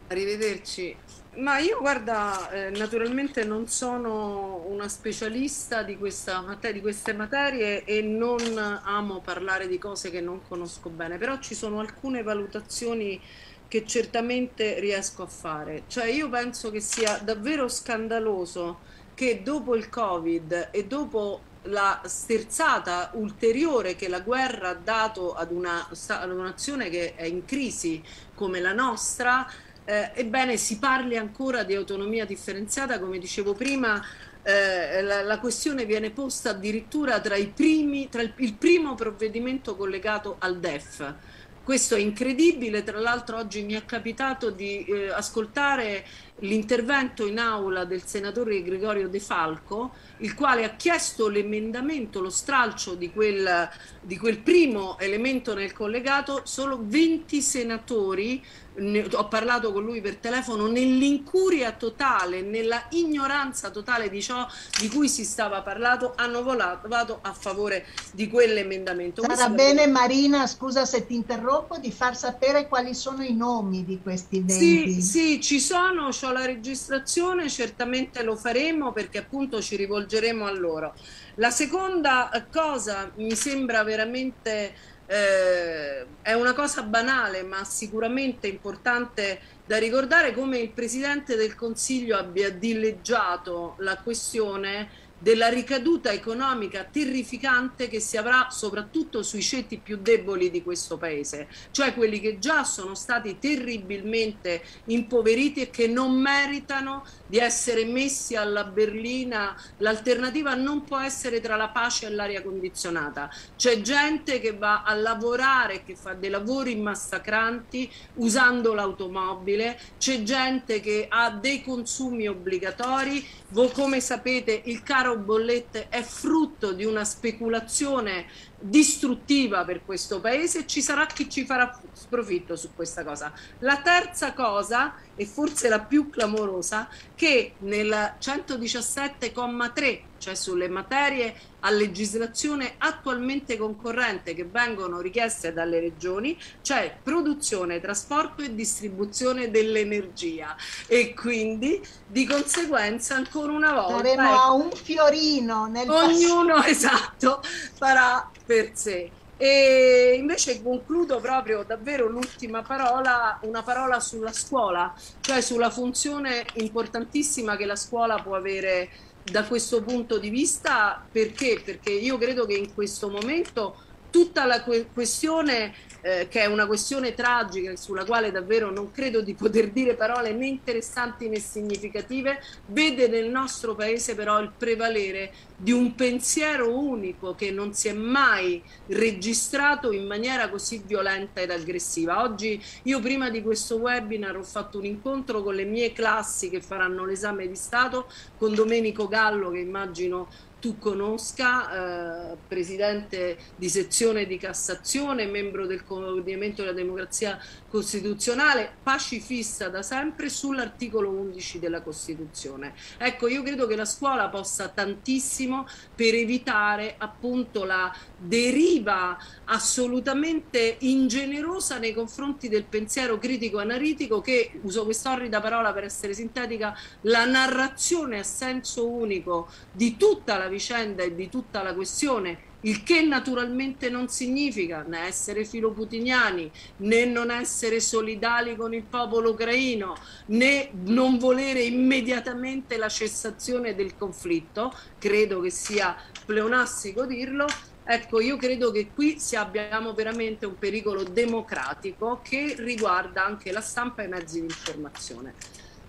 Arrivederci. Ma io guarda, eh, naturalmente non sono una specialista di, questa, di queste materie e non amo parlare di cose che non conosco bene, però ci sono alcune valutazioni che certamente riesco a fare. Cioè io penso che sia davvero scandaloso che dopo il Covid e dopo la sterzata ulteriore che la guerra ha dato ad una, ad una nazione che è in crisi come la nostra, eh, ebbene si parli ancora di autonomia differenziata, come dicevo prima, eh, la, la, questione viene posta addirittura tra, primi, tra il, il primo provvedimento collegato al DEF. Questo è incredibile, tra l'altro oggi mi è capitato di eh, ascoltare l'intervento in aula del senatore Gregorio De Falco, il quale ha chiesto l'emendamento, lo stralcio di quel, di quel primo elemento nel collegato, solo 20 senatori ne, ho parlato con lui per telefono, nell'incuria totale, nella ignoranza totale di ciò di cui si stava parlando, hanno votato a favore di quell'emendamento. Sarà bene è... Marina, scusa se ti interrompo, di far sapere quali sono i nomi di questi eventi. Sì, sì, ci sono, ho la registrazione, certamente lo faremo perché appunto ci rivolgeremo a loro. La seconda cosa mi sembra veramente eh, è una cosa banale ma sicuramente importante da ricordare come il Presidente del Consiglio abbia dileggiato la questione della ricaduta economica terrificante che si avrà soprattutto sui ceti più deboli di questo paese, cioè quelli che già sono stati terribilmente impoveriti e che non meritano di essere messi alla berlina. L'alternativa non può essere tra la pace e l'aria condizionata. C'è gente che va a lavorare, che fa dei lavori massacranti usando l'automobile, c'è gente che ha dei consumi obbligatori. Voi come sapete il caro caro bollette è frutto di una speculazione distruttiva per questo paese, ci sarà chi ci farà profitto su questa cosa. La terza cosa, e forse la più clamorosa, che nel 117,3, cioè sulle materie a legislazione attualmente concorrente che vengono richieste dalle regioni, cioè produzione, trasporto e distribuzione dell'energia e quindi di conseguenza ancora una volta saremo ecco, a un fiorino nel ognuno passato. esatto farà per sé. E invece concludo proprio davvero l'ultima parola, una parola sulla scuola, cioè sulla funzione importantissima che la scuola può avere da questo punto di vista. Perché? Perché io credo che in questo momento tutta la questione eh, che è una questione tragica sulla quale davvero non credo di poter dire parole né interessanti né significative, vede nel nostro paese però il prevalere di un pensiero unico che non si è mai registrato in maniera così violenta ed aggressiva. Oggi io prima di questo webinar ho fatto un incontro con le mie classi che faranno l'esame di Stato con Domenico Gallo che immagino tu conosca, eh, presidente di sezione di Cassazione, membro del coordinamento della democrazia costituzionale, pacifista da sempre sull'articolo 11 della Costituzione. Ecco, io credo che la scuola possa tantissimo per evitare appunto la deriva assolutamente ingenerosa nei confronti del pensiero critico analitico che, uso quest'orrida parola per essere sintetica, la narrazione a senso unico di tutta la vicenda e di tutta la questione il che naturalmente non significa né essere filoputiniani né non essere solidali con il popolo ucraino né non volere immediatamente la cessazione del conflitto, credo che sia pleonastico dirlo, Ecco, io credo che qui abbiamo veramente un pericolo democratico che riguarda anche la stampa e i mezzi di informazione.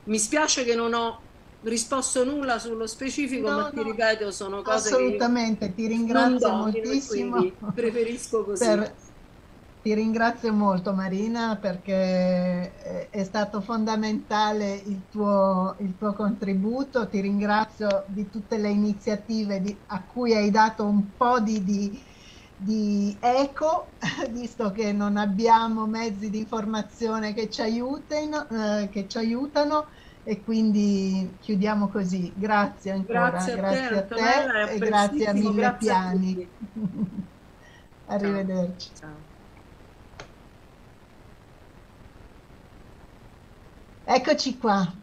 Mi spiace che non ho risposto nulla sullo specifico, no, ma ti ripeto, sono cose assolutamente, che ti ringrazio moltissimo. Preferisco così. Per, ti ringrazio molto Marina perché è stato fondamentale il tuo, il tuo contributo, ti ringrazio di tutte le iniziative di, a cui hai dato un po' di, di, di, eco, visto che non abbiamo mezzi di informazione che ci, aiutino, eh, che ci aiutano e quindi chiudiamo così. Grazie ancora, grazie a grazie te, a te e grazie a mille grazie piani. A Arrivederci. Ciao. Eccoci qua.